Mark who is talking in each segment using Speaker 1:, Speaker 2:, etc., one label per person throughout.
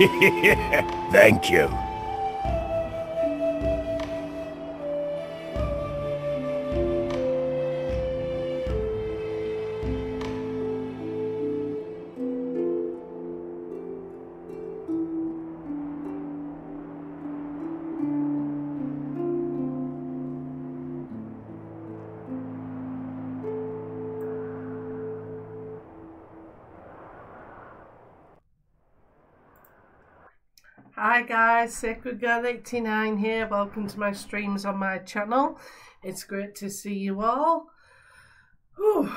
Speaker 1: Thank you.
Speaker 2: Guys, Sacred Girl 89 here. Welcome to my streams on my channel. It's great to see you all. Whew,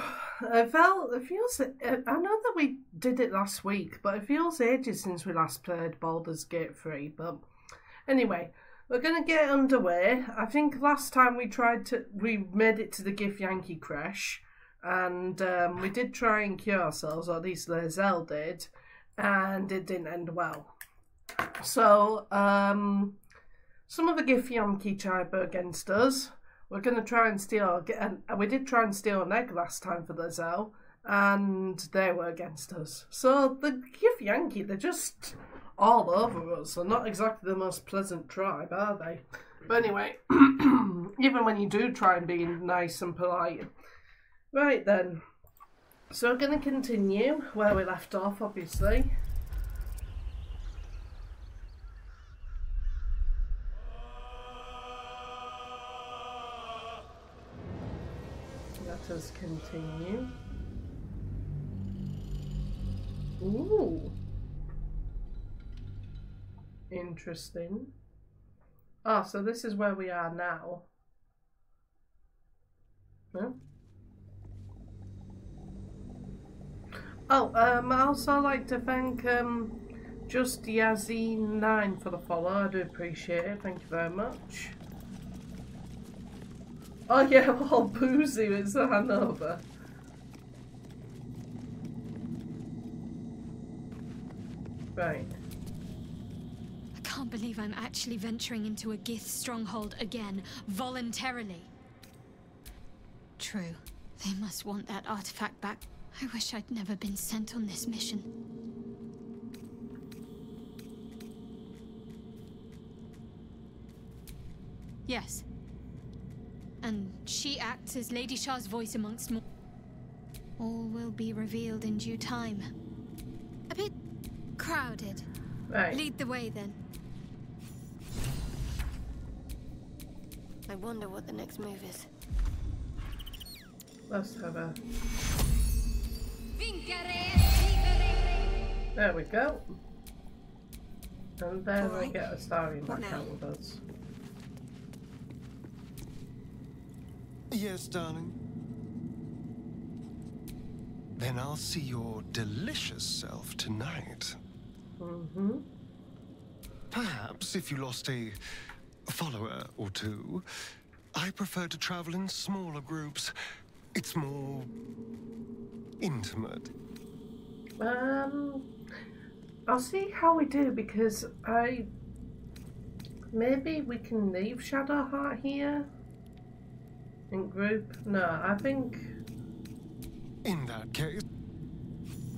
Speaker 2: I felt it feels. I know that we did it last week, but it feels ages since we last played Baldur's Gate 3. But anyway, we're gonna get underway. I think last time we tried to, we made it to the Githyanki Crèche, and um, we did try and cure ourselves, or at least Lae'zel did, and it didn't end well. So, um, some of the Githyanki tribe are against us. We're going to try and steal, get an, we did try and steal an egg last time for Lae'zel, and they were against us. So, the Githyanki, they're just all over us. They're not exactly the most pleasant tribe, are they? But anyway, even when you do try and be nice and polite. Right then. So, we're going to continue where we left off, obviously. Continue. Ooh. Interesting. Ah, so this is where we are now. Huh? Oh, um, I also like to thank um, Just Yazine9 for the follow. I do appreciate it. Thank you very much. Oh yeah, all boozy with Hanover. Right.
Speaker 3: I can't believe I'm actually venturing into a Gith stronghold again, voluntarily. True. They must want that artifact back. I wish I'd never been sent on this mission. Yes. And she acts as Lady Shah's voice amongst more. All will be revealed in due time. A bit crowded.
Speaker 2: Right.
Speaker 3: Lead the way then.
Speaker 4: I wonder what the next move is.
Speaker 2: Let's have a. There we go. And then we get a starry
Speaker 4: What
Speaker 2: back
Speaker 4: now?
Speaker 2: out with us.
Speaker 5: Yes, darling. Then I'll see your delicious self tonight.
Speaker 2: Mm-hmm.
Speaker 5: Perhaps if you lost a follower or two, I prefer to travel in smaller groups. It's more intimate.
Speaker 2: Um, I'll see how we do because I maybe we can leave Shadowheart here in group. No, I think
Speaker 5: In that case,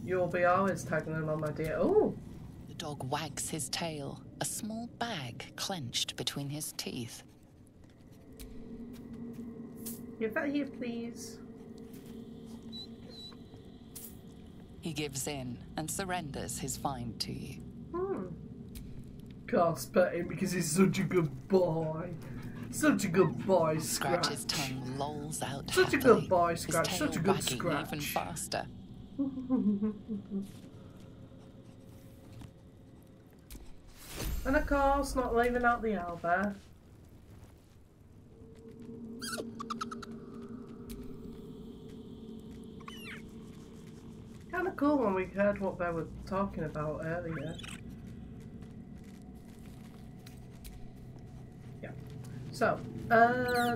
Speaker 2: you'll be always tagging along, my dear. Oh,
Speaker 6: The dog wags his tail, a small bag clenched between his teeth.
Speaker 2: give that here, please.
Speaker 6: He gives in and surrenders his find to you.
Speaker 2: Hmm. Can't spit him because he's such a good boy. Such a good boy,
Speaker 6: Scratch
Speaker 2: Scratch.
Speaker 6: his tongue lolls out
Speaker 2: Such a good boy,
Speaker 6: his
Speaker 2: Scratch,
Speaker 6: tail
Speaker 2: such a good Scratch.
Speaker 6: even faster.
Speaker 2: And of course, not leaving out the Alba. Kind of cool when we heard what they were talking about earlier. Yeah. So, uh,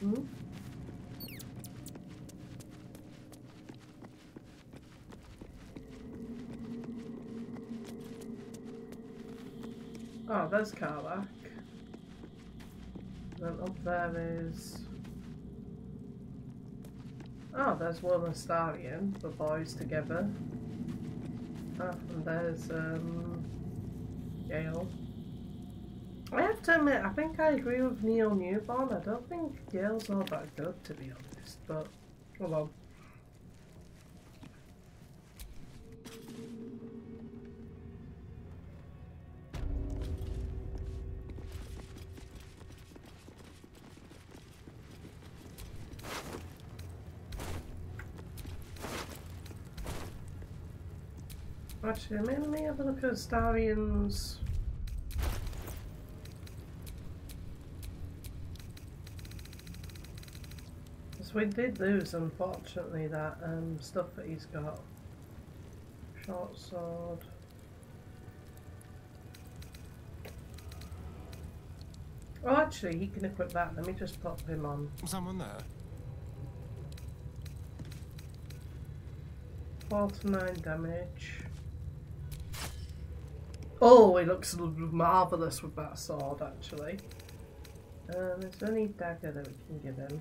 Speaker 2: Hmm? Oh, there's Karlach. Then up there is. Oh, there's one Astarion, the boys together. Oh, and there's um, Gale. I have to admit, I think I agree with Neil Newbon. I don't think Gale's all that good, to be honest, but oh hold on. Actually, me have a look at Starion's. Because we did lose, unfortunately, that um, stuff that he's got. Short sword. Oh, actually, he can equip that. Let me just pop him on.
Speaker 5: Someone there?
Speaker 2: 4 to 9 damage. Oh, he looks a marvellous with that sword, actually. Um, is there any dagger that we can give him?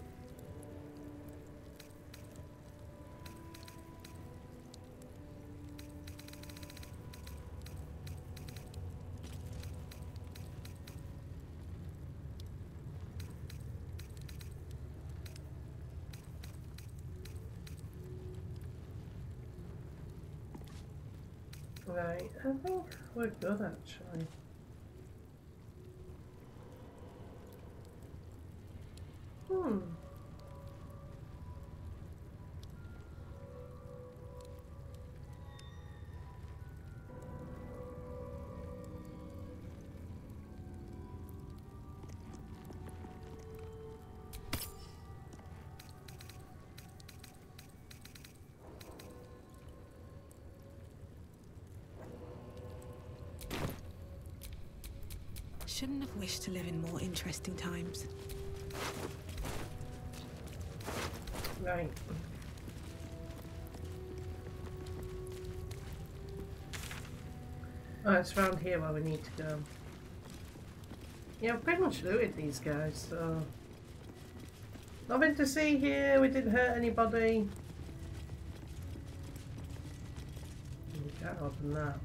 Speaker 2: Right, I we're good actually.
Speaker 1: Wished to live in more interesting times.
Speaker 2: Right. Oh, it's around here where we need to go. Yeah, we've pretty much looted these guys, so... Nothing to see here, we didn't hurt anybody. We can't open that.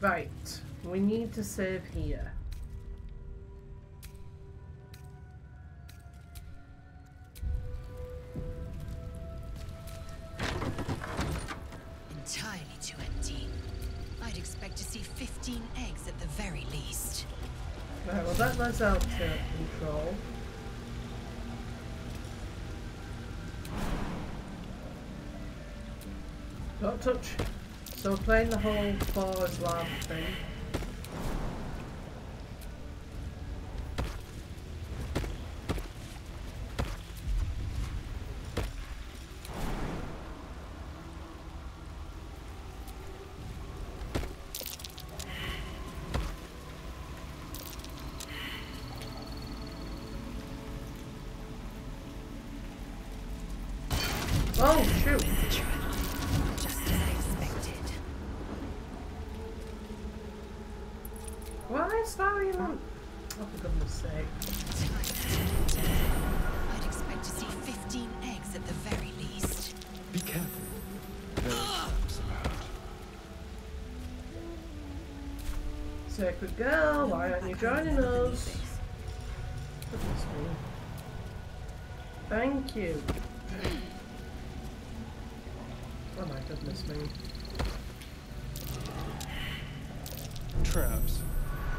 Speaker 2: Right, we need to save here. We're playing the whole Thor's lab thing. Joining us? Goodness. Thank you. Oh my goodness me.
Speaker 5: Traps.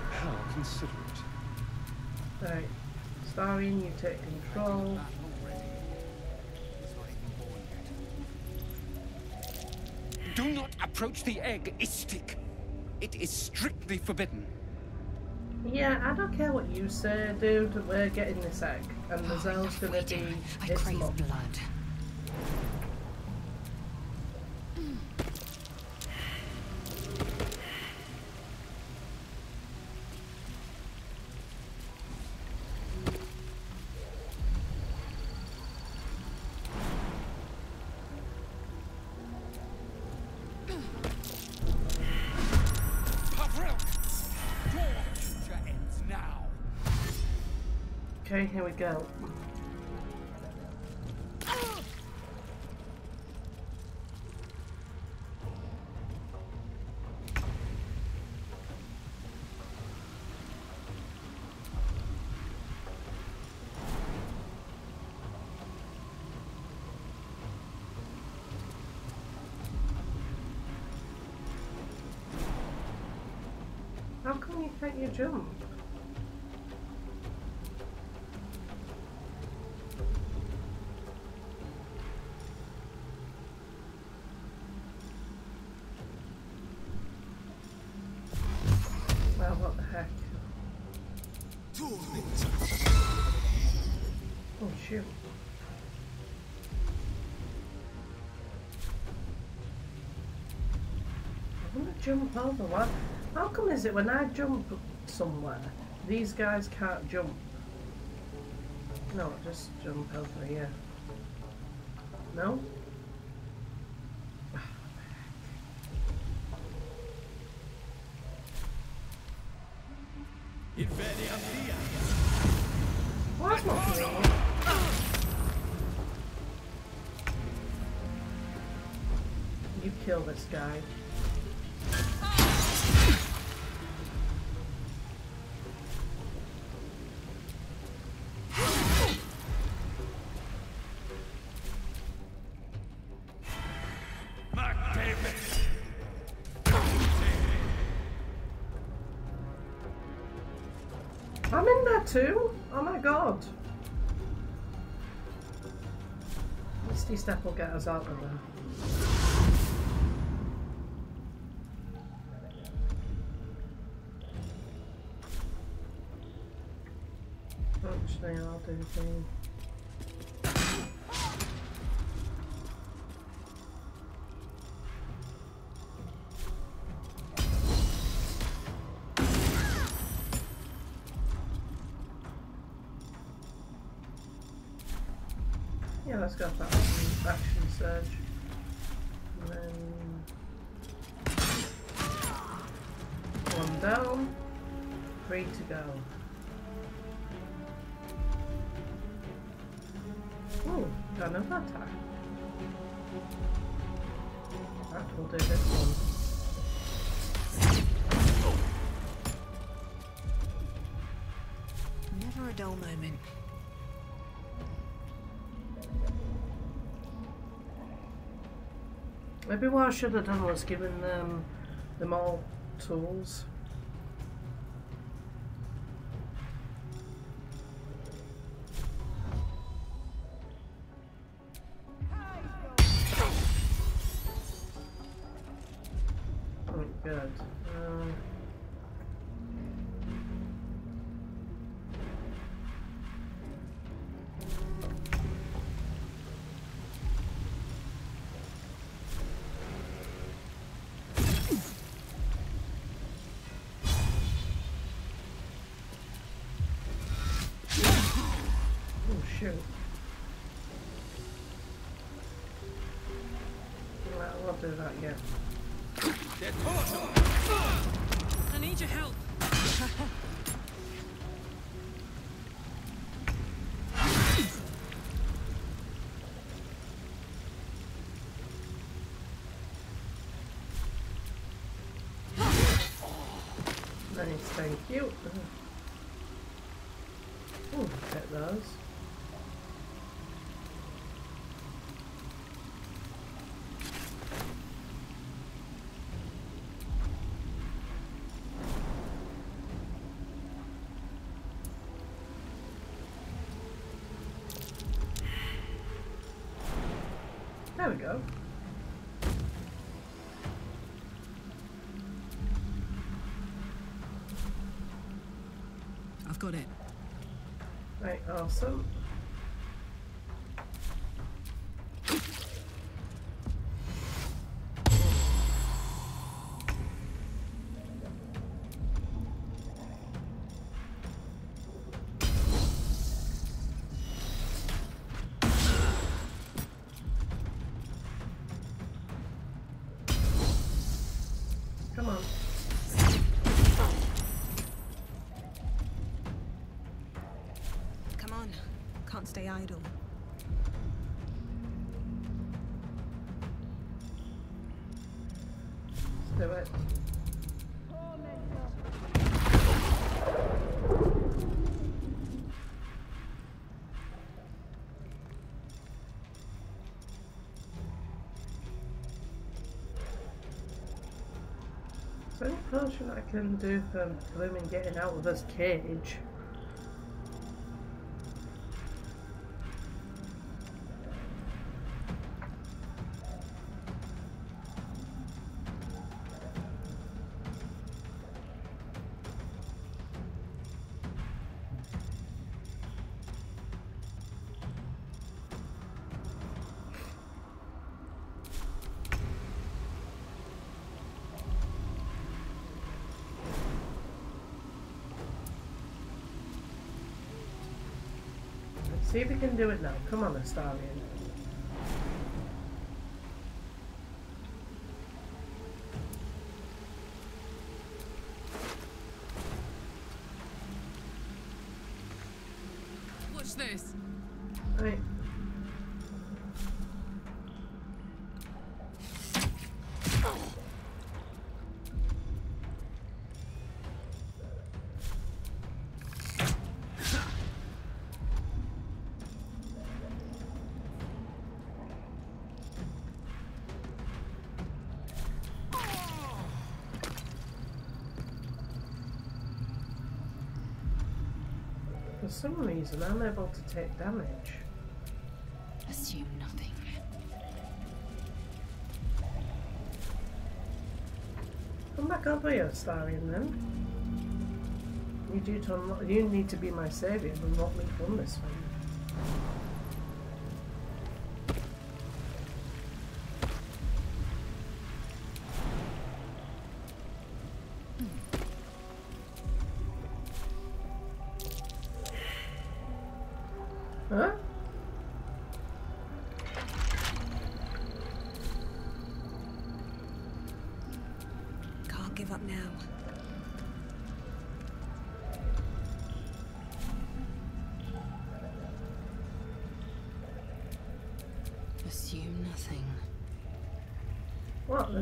Speaker 5: How considerate.
Speaker 2: Right. Starion, you take control.
Speaker 7: Do not approach the egg, Istik. It is strictly forbidden.
Speaker 2: I don't care what you say, dude. We're getting this egg, and oh, Lae'zel's gonna be
Speaker 8: I crave blood.
Speaker 2: go. How come you can't you jump? Jump over. What? How come is it when I jump somewhere, these guys can't jump? No, just jump over here. No? You kill this guy. Too? Oh my god. Misty Step will get us out of there. Actually, I'll do let's go for action, action surge. And then one down, three to go. Ooh, got another attack. That will do this one.
Speaker 1: Never a dull moment.
Speaker 2: Maybe what I should have done was given them them all tools. There we go.
Speaker 1: I've got it.
Speaker 2: Right, awesome. Potion I can do for blooming getting out of this cage? Can do it now. Come on, Astarion. Some reason, I'm able to take damage.
Speaker 6: Assume nothing.
Speaker 2: Come back over here, Starion, then. You do to unlock, you need to be my saviour and not me from this one.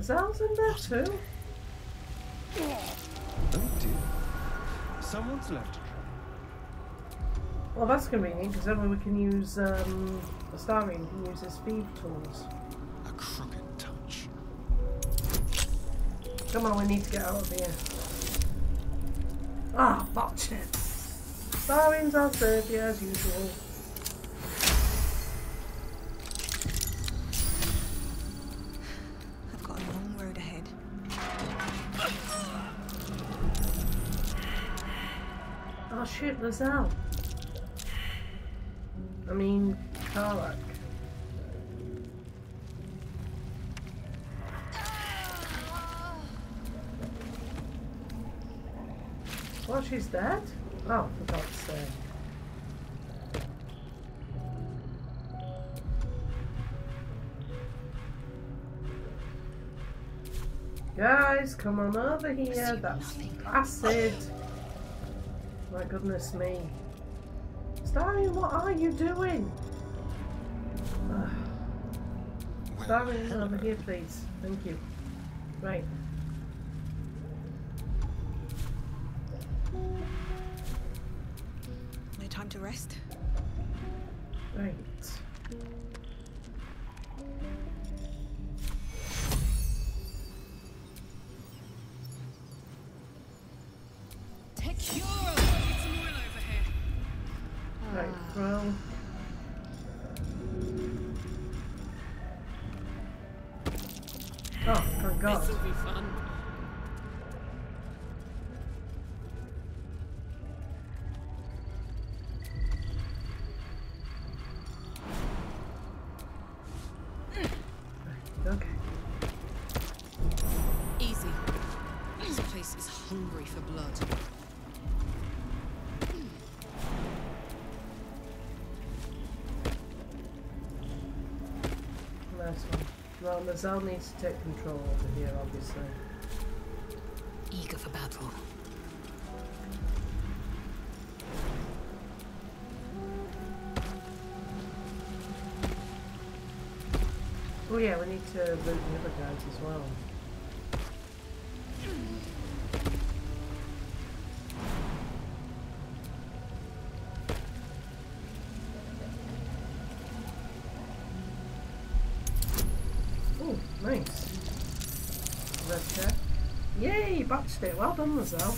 Speaker 2: Elves in there too?
Speaker 5: Oh dear. Someone's left a trail.
Speaker 2: Well, that's convenient because then we can use, um, Astarion can use his speed tools.
Speaker 5: A crooked touch.
Speaker 2: Come on, we need to get out of here. Ah, botched it. Starion's our saviour as usual. Lae'zel. I mean, Karlach. What, she's dead? Oh, for God's sake. Guys, come on over here. That's acid. My goodness me. Starion, what are you doing? Ugh.
Speaker 5: Well,
Speaker 2: Starion,
Speaker 5: hello.
Speaker 2: over here, please. Thank you. Right.
Speaker 1: No time to rest.
Speaker 2: Right.
Speaker 1: Tekuro! Need
Speaker 2: God.
Speaker 1: This'll be fun.
Speaker 2: Well, Lae'zel needs to take control over here, obviously.
Speaker 6: Eager for battle.
Speaker 2: Oh yeah, we need to loot the other guys as well. Yay, you botched it. Well done, Lae'zel.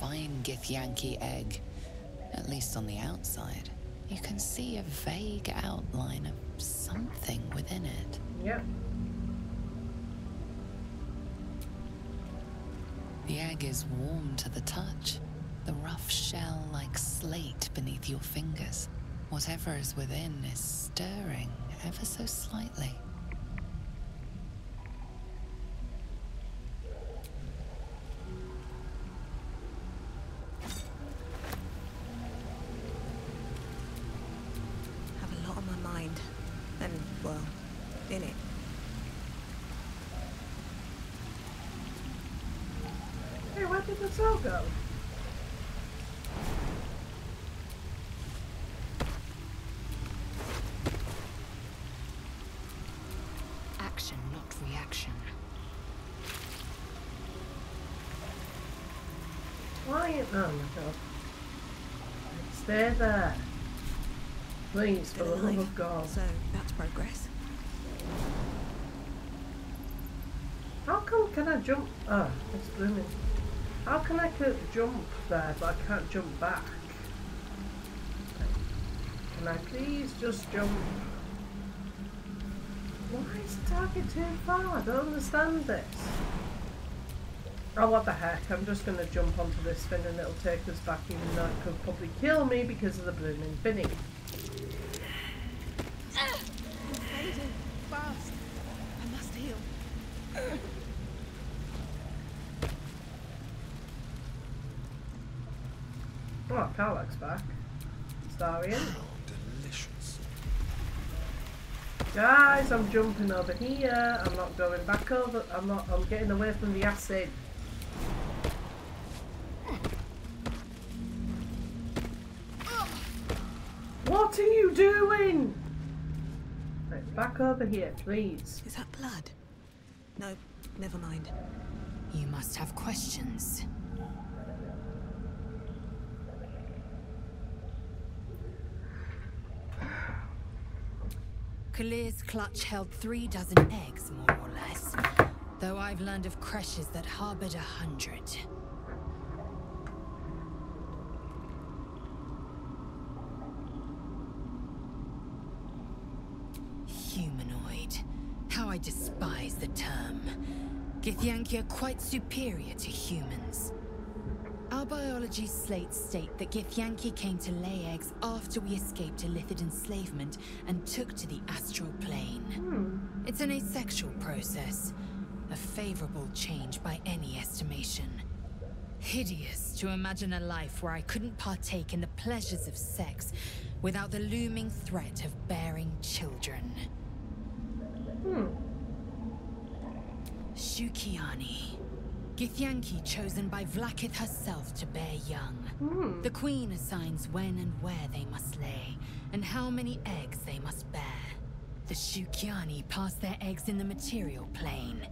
Speaker 6: Fine Githyanki egg, at least on the outside. You can see a vague outline of something within it.
Speaker 2: Yep.
Speaker 6: The egg is warm to the touch, the rough shell like slate beneath your fingers. Whatever is within is stirring ever so slightly.
Speaker 1: Jump?
Speaker 2: Ah, oh, it's blooming. How can I jump there but I can't jump back? Can I please just jump? Why is the target too far? I don't understand this. Oh, what the heck. I'm just going to jump onto this thing and it'll take us back even though it could probably kill me because of the blooming binning.
Speaker 9: Fast. I must heal.
Speaker 2: Oh, Karlach's back. Starian.
Speaker 5: Delicious.
Speaker 2: Guys, I'm jumping over here. I'm not going back over. I'm not. I'm getting away from the acid. What are you doing? Right, back over here, please.
Speaker 9: Is that blood? No, never mind.
Speaker 1: You must have questions. Kalir's clutch held three dozen eggs, more or less. Though I've learned of creches that harbored a hundred. Humanoid. How I despise the term. Githyanki are quite superior to humans. Our biology slates state that Githyanki came to lay eggs after we escaped Illithid enslavement and took to the astral plane. Hmm. It's an asexual process, a favorable change by any estimation. Hideous to imagine a life where I couldn't partake in the pleasures of sex without the looming threat of bearing children. Hmm. Shukiani. Githyanki chosen by Vlaakith herself to bear young. The queen assigns when and where they must lay, and how many eggs they must bear. The Shukyani pass their eggs in the material plane.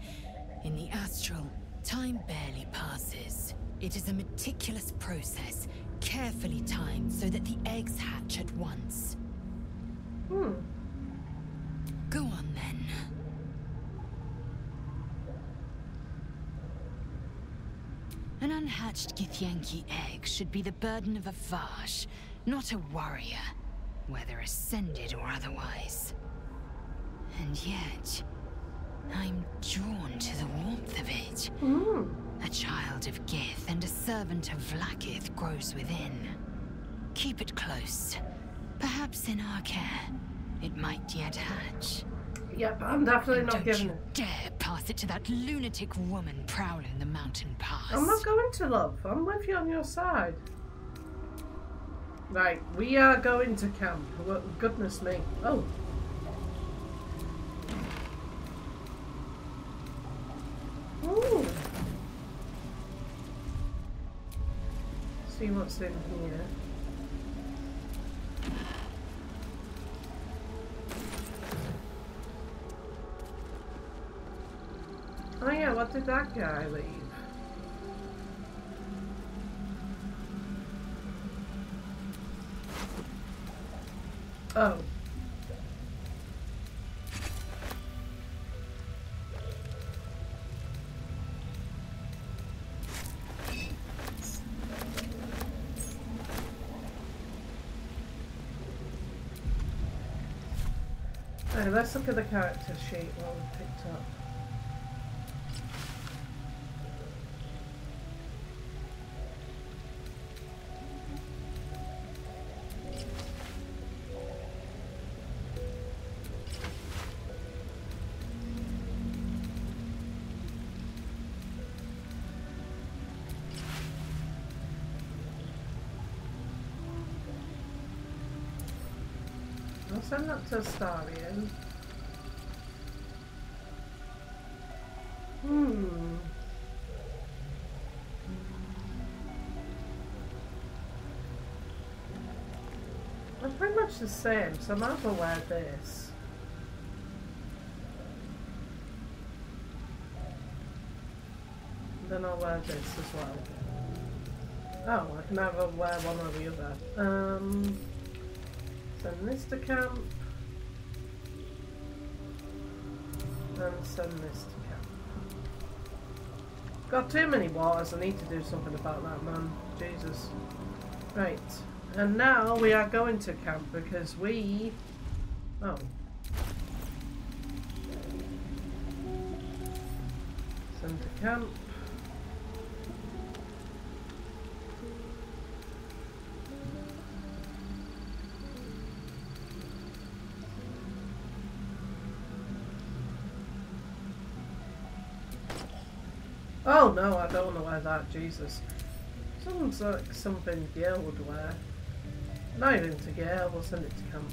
Speaker 1: In the astral, time barely passes. It is a meticulous process, carefully timed so that the eggs hatch at once.
Speaker 2: Hmm.
Speaker 1: Go on then. An unhatched Githyanki egg should be the burden of a Vash, not a warrior, whether ascended or otherwise. And yet, I'm drawn to the warmth of it. Mm. A child of Gith and a servant of Vlaakith grows within. Keep it close. Perhaps in our care, it might yet hatch.
Speaker 2: Yep, I'm definitely not
Speaker 1: don't
Speaker 2: giving
Speaker 1: you
Speaker 2: it.
Speaker 1: dare pass it to that lunatic woman prowling the mountain pass.
Speaker 2: I'm not going to love. I'm with you on your side. Right, we are going to camp. Goodness me. Oh. Ooh. See what's in here. Oh yeah, what did that guy leave? Oh. Right, let's look at the character sheet while we picked up. I'll send that to Astarion. Hmm. They're pretty much the same, so I might as well wear this. Then I'll wear this as well. Oh, I can either wear one or the other. Um, send this to camp. Send this to camp. Got too many waters. I need to do something about that, man. Jesus. Right. And now we are going to camp because we... Oh. Send to camp. That, Jesus. Sounds like uh, something Gale would wear. Not even to Gale, we'll send it to camp.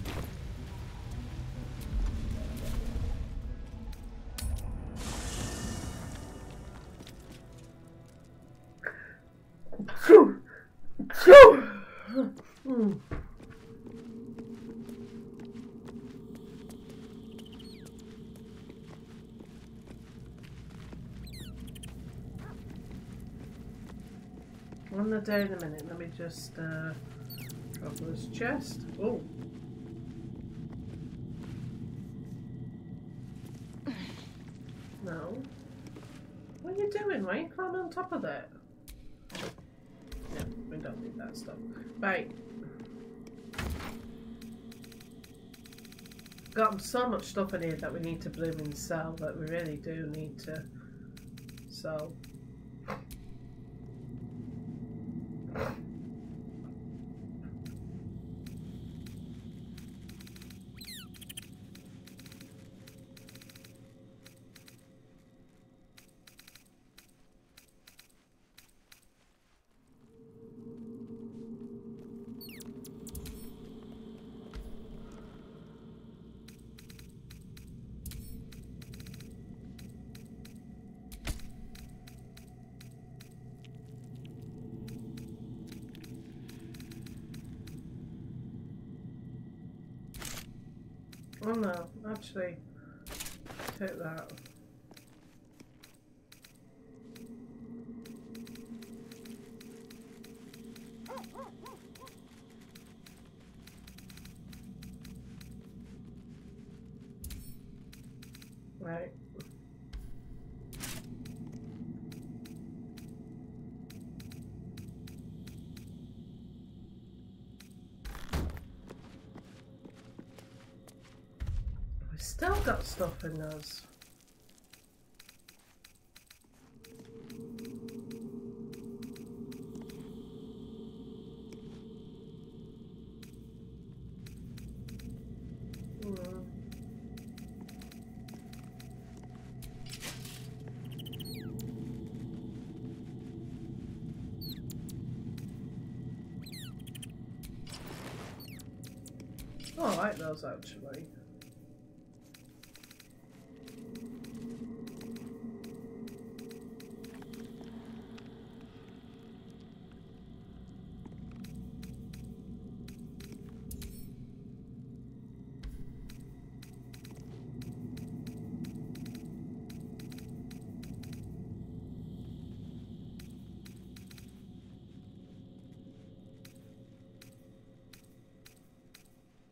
Speaker 2: In a minute, let me just uh, drop this chest. Oh. No. What are you doing? Why are you climbing on top of that? No, we don't need that stuff. Right. Got so much stuff in here that we need to bloom and sell that we really do need to sell. Oh no, actually, take that. Right. We've still got stuff in those. Hmm. Oh, I like those actually.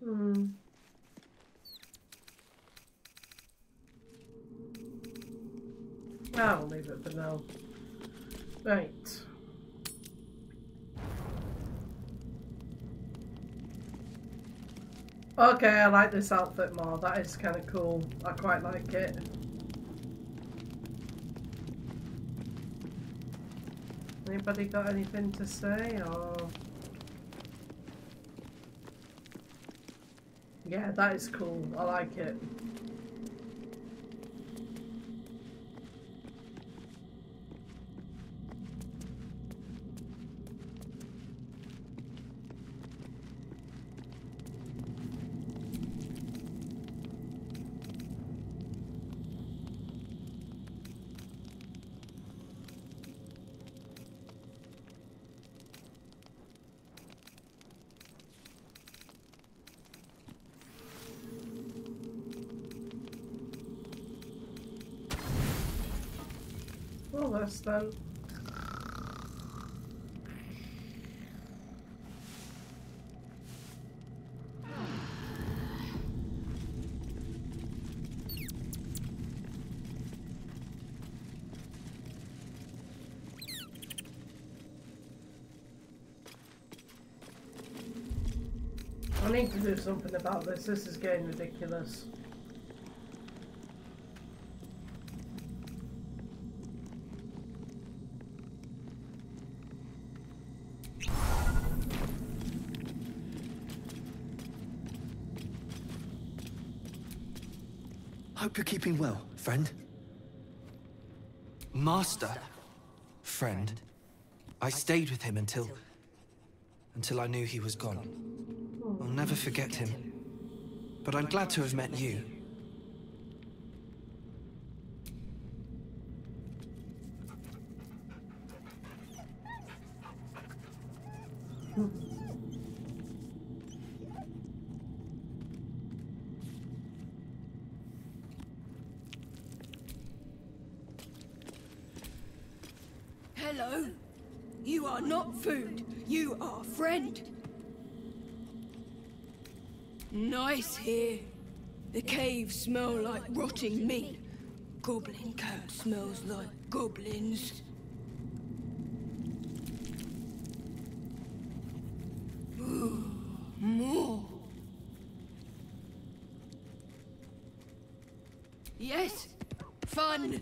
Speaker 2: Hmm. I'll leave it for now. Right. Okay, I like this outfit more. That is kind of cool. I quite like it. Anybody got anything to say or? Yeah, that is cool. I like it. Done. I need to do something about this. This is getting ridiculous.
Speaker 10: Hope you're keeping well, friend. Master. Friend. I stayed with him until... until I knew he was gone. I'll never forget him. But I'm glad to have met you.
Speaker 11: Hello. You are not food. You are friend. Nice here. The caves smell like rotting meat. Goblin cat smells like goblins. More. Yes, fun.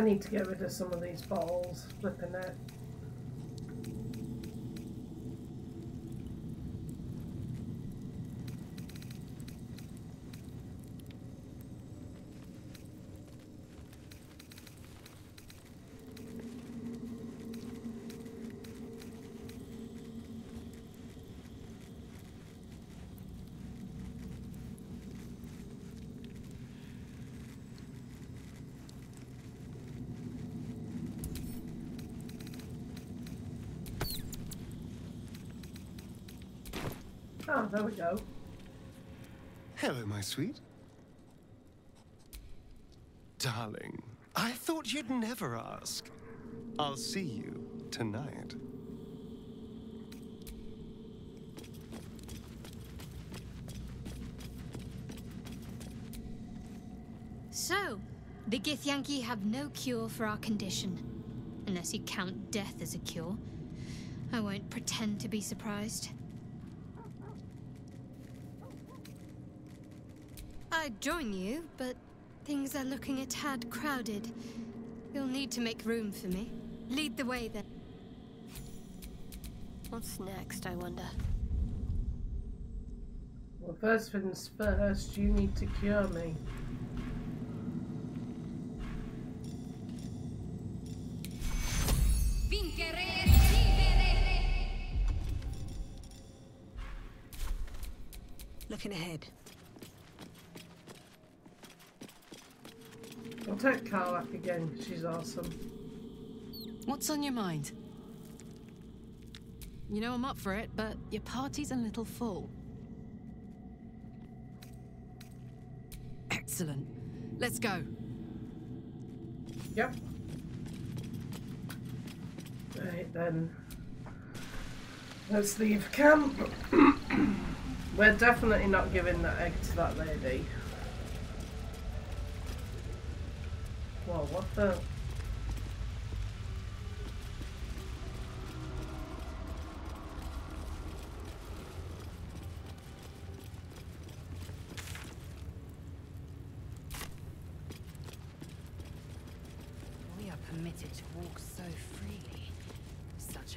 Speaker 2: I need to get rid of some of these balls. Flipping it. Oh, there we go.
Speaker 5: Hello, my sweet. Darling, I thought you'd never ask. I'll see you tonight.
Speaker 3: So, the Githyanki have no cure for our condition. Unless you count death as a cure. I won't pretend to be surprised. I'd join you, but things are looking a tad crowded. You'll need to make room for me. Lead the way then.
Speaker 4: What's next, I wonder?
Speaker 2: Well, first things first, you need to cure me. Again. She's awesome.
Speaker 12: What's on your mind? You know I'm up for it, but your party's a little full. Excellent. Let's go.
Speaker 2: Yep. Right then. Let's leave camp. We're definitely not giving that egg to that lady.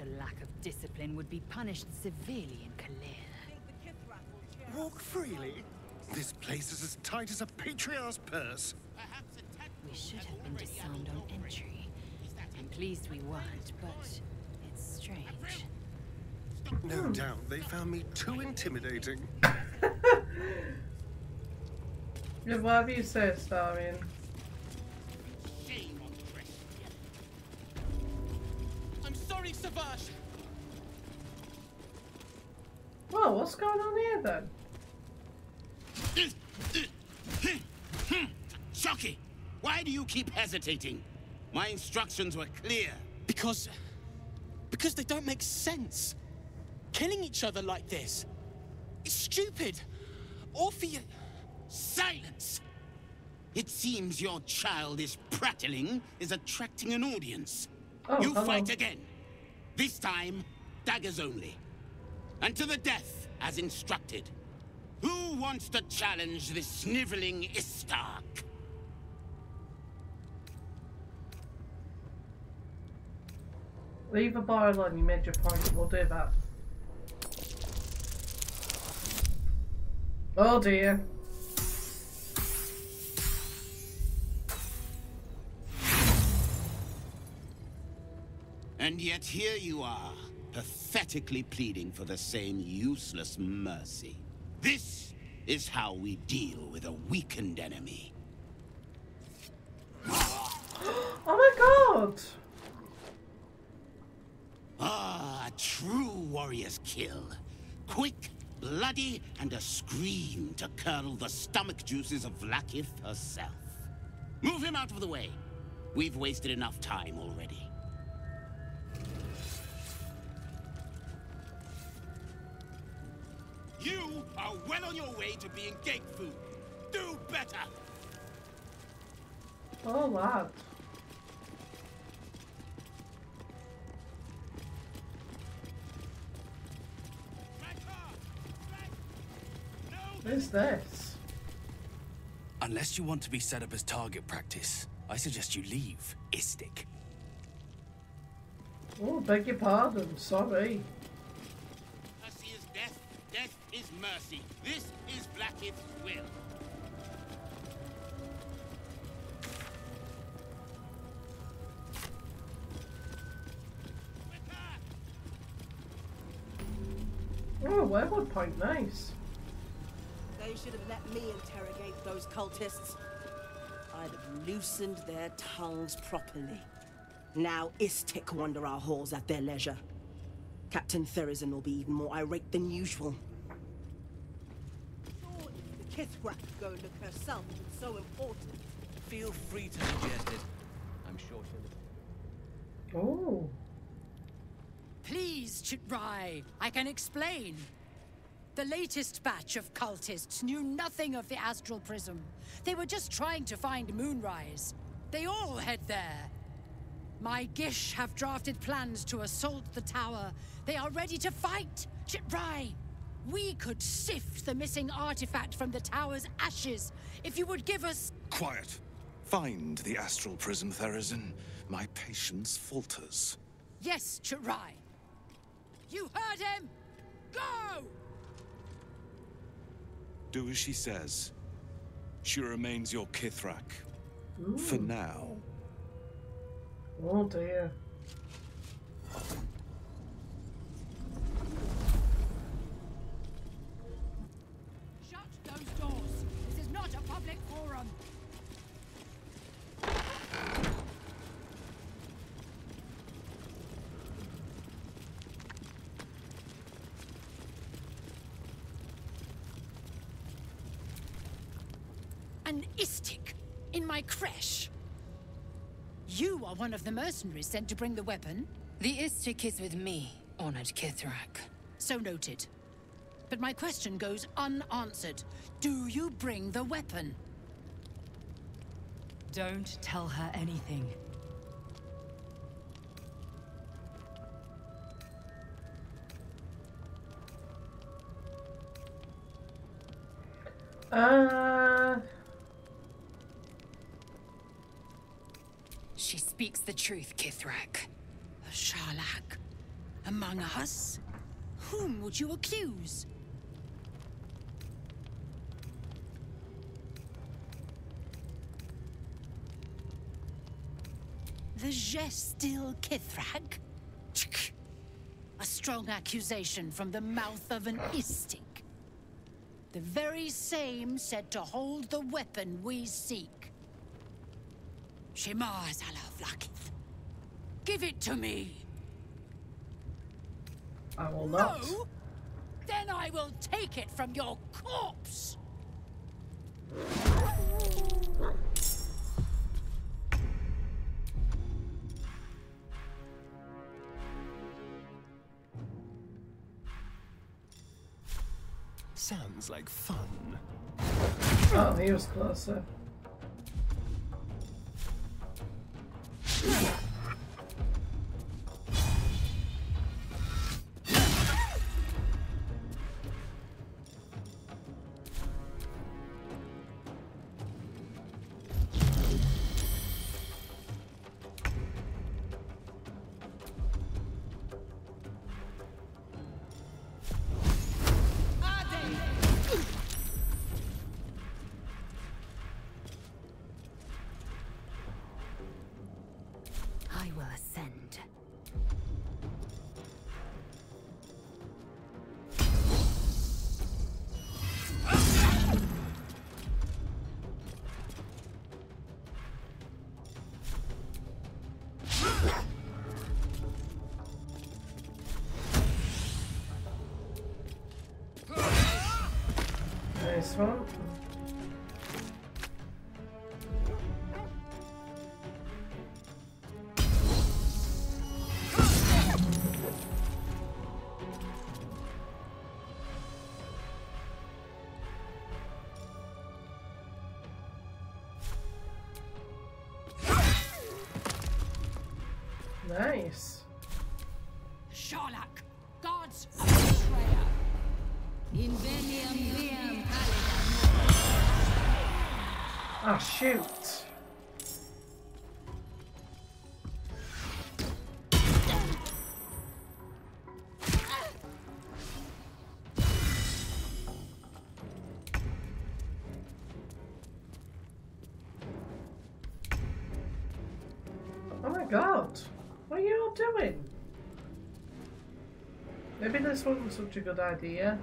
Speaker 1: A lack of discipline would be punished severely in Kalir.
Speaker 5: Walk freely? This place is as tight as a patriarch's purse.
Speaker 1: We should have been disarmed on entry. I'm pleased we weren't, but it's strange.
Speaker 5: No doubt they found me too intimidating.
Speaker 2: Yeah, whatever you say, Astarion.
Speaker 7: Shame on Crest. I'm sorry, Savage.
Speaker 2: Whoa, what's going on here then?
Speaker 13: Why do you keep hesitating? My instructions were clear.
Speaker 14: Because. because they don't make sense. Killing each other like this. It's stupid. Orpheus.
Speaker 13: Silence! It seems your childish prattling is attracting an audience.
Speaker 2: Oh,
Speaker 13: you
Speaker 2: hello.
Speaker 13: fight again. This time, daggers only. And to the death, as instructed. Who wants to challenge this sniveling Istark?
Speaker 2: Leave a bar alone, you made your point, we'll do that. Oh dear.
Speaker 13: And yet here you are, pathetically pleading for the same useless mercy. This is how we deal with a weakened enemy.
Speaker 2: Oh my god!
Speaker 13: Ah, a true warrior's kill. Quick, bloody, and a scream to curdle the stomach juices of Vlaakith herself. Move him out of the way. We've wasted enough time already. You are well on your way to being gate food. Do better!
Speaker 2: Oh lad. What is this?
Speaker 15: Unless you want to be set up as target practice, I suggest you leave, Istik.
Speaker 2: Oh, beg your pardon, sorry.
Speaker 13: Mercy is death, death is mercy. This is Vlaakith's will.
Speaker 2: Oh, werewolf point, nice.
Speaker 16: They should have let me interrogate those cultists. I'd have loosened their tongues properly. Now Istik wander our halls at their leisure. Captain Therezzyn will be even more irate than usual. Sure, if the Kith'rak could go look herself, it's so important.
Speaker 15: Feel free to suggest it. I'm sure she'll.
Speaker 2: Oh.
Speaker 17: Please, Ch'r'ai, I can explain. The latest batch of cultists knew nothing of the astral prism. They were just trying to find Moonrise. They all head there. My Gish have drafted plans to assault the tower. They are ready to fight. Ch'r'ai, we could sift the missing artifact from the tower's ashes if you would give us.
Speaker 18: Quiet. Find the astral prism, Therezzyn. My patience falters.
Speaker 17: Yes, Ch'r'ai. You heard him! Go!
Speaker 18: Do as she says. She remains your Kith'rak. For now.
Speaker 2: Oh dear.
Speaker 17: Shut those doors. This is not a public forum. An Istik in my Crèche. You are one of the mercenaries sent to bring the weapon.
Speaker 1: The Istik is with me, honored Kith'rak.
Speaker 17: So noted. But my question goes unanswered. Do you bring the weapon?
Speaker 8: Don't tell her anything.
Speaker 2: Uh,
Speaker 17: speaks the truth, Kith'rak. A Sharlak? Among us? Whom would you accuse? The Gestil Kith'rak? A strong accusation from the mouth of an Istik. The very same said to hold the weapon we seek. Shemar Zalavlakith. Give it to me.
Speaker 2: I will not.
Speaker 17: No? Then I will take it from your corpse.
Speaker 5: Sounds like fun.
Speaker 2: Oh, he was closer.
Speaker 1: I
Speaker 2: Nice.
Speaker 17: Sharlak, gods of betrayer. Invenium viam
Speaker 2: Ah, shoot. This wasn't such a good idea.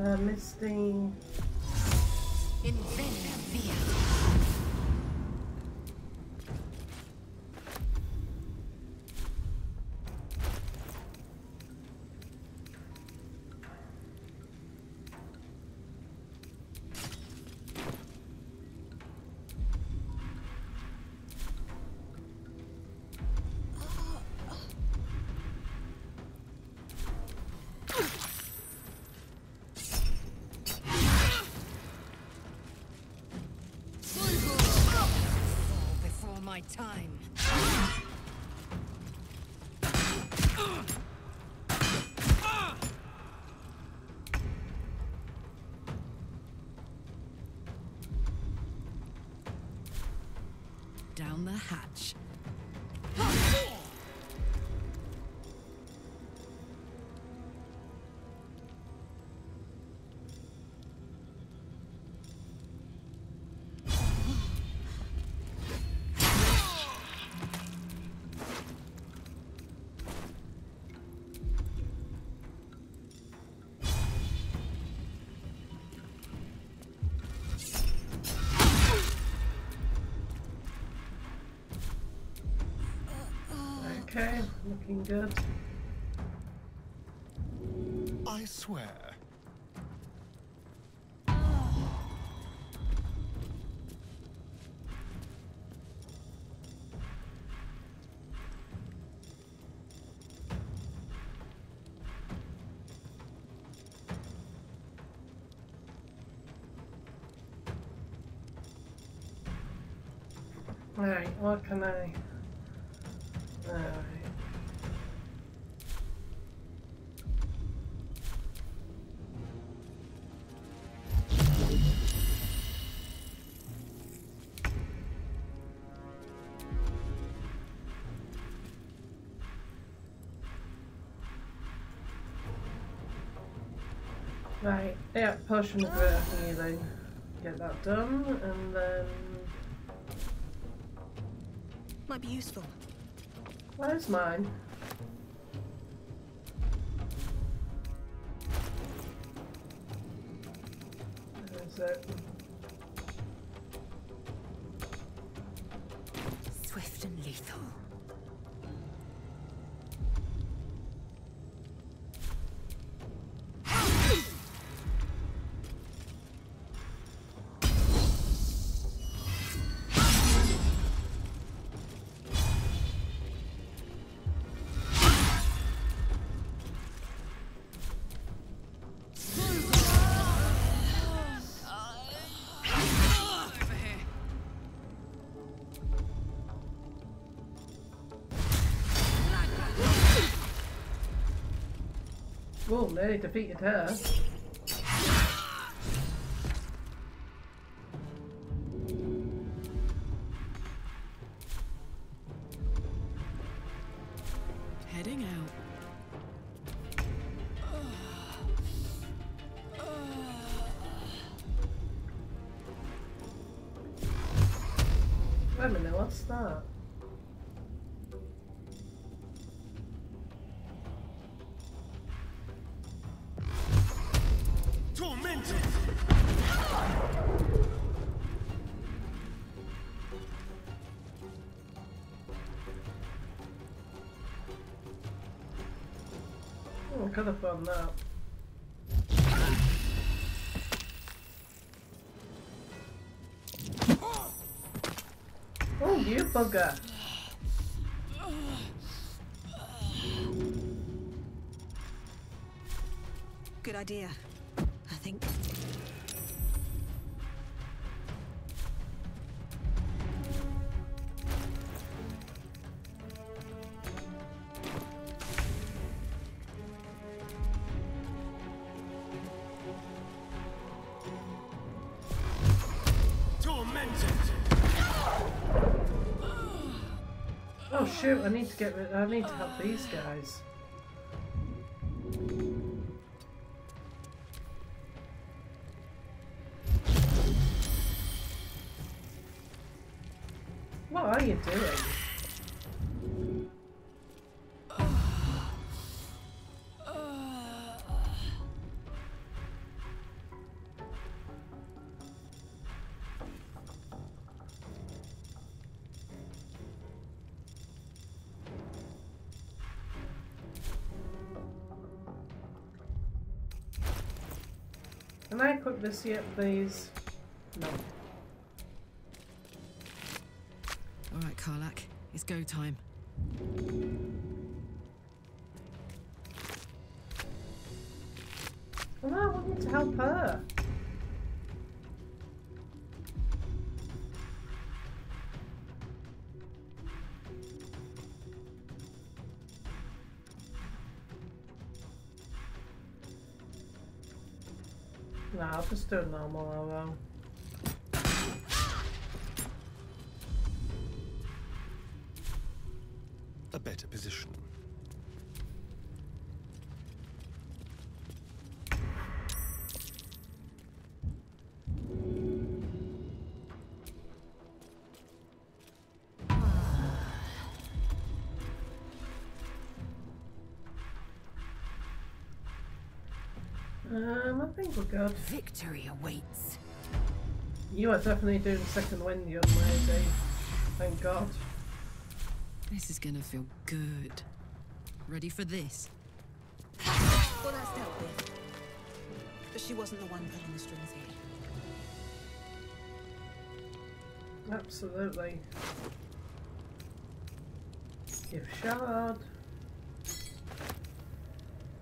Speaker 2: Uh, Misty.
Speaker 1: In time.
Speaker 12: Down the hatch.
Speaker 2: Okay, looking good.
Speaker 5: I swear.
Speaker 2: Right, what can I... potion of greater healing. Get that done, and then...
Speaker 9: Might be useful.
Speaker 2: Where's mine? Oh, nearly defeated her.
Speaker 12: Heading out.
Speaker 2: Wait a minute, what's that? Oh, I could have found that. Oh, you bugger.
Speaker 9: Good idea,
Speaker 2: get rid I need to help these guys. This yet, please? No, I'll just do it normal, I Um, I think we're good.
Speaker 1: Victory awaits.
Speaker 2: You are definitely doing second wind, young lady. Thank God.
Speaker 12: This is gonna feel good. Ready for this?
Speaker 9: Well, that's dealt with. But she wasn't the one pulling the strings here.
Speaker 2: Absolutely. Give shard.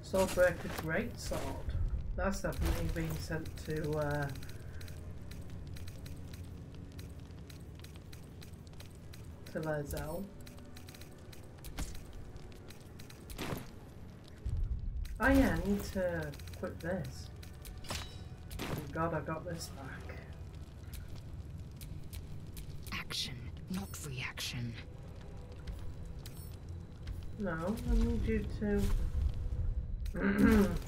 Speaker 2: Swordbreaker Great Sword. That's definitely been sent to uh, to Lae'zel. Oh yeah, I need to equip this. Thank God I got this back.
Speaker 1: Action, not reaction.
Speaker 2: No, I need you to.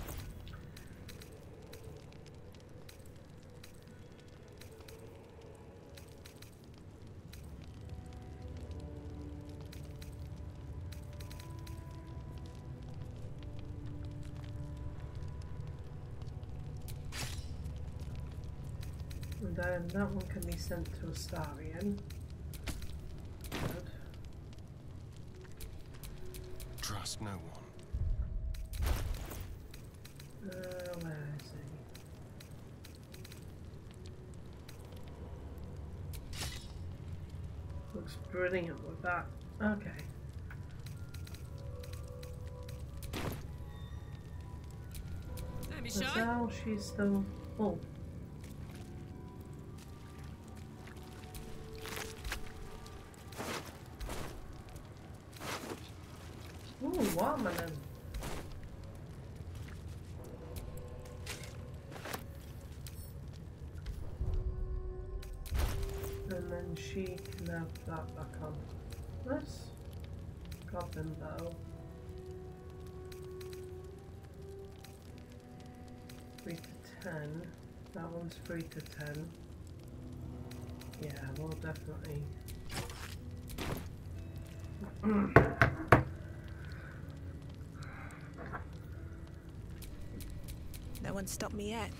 Speaker 2: and that one can be sent to Astarion. Good.
Speaker 5: Trust no one.
Speaker 2: Uh, where is he? Looks brilliant with that. Okay.
Speaker 12: Don't be
Speaker 2: But now she's still. Oh. Bow. Three to ten. That one's three to ten. Yeah, we'll definitely.
Speaker 9: No one stopped me yet.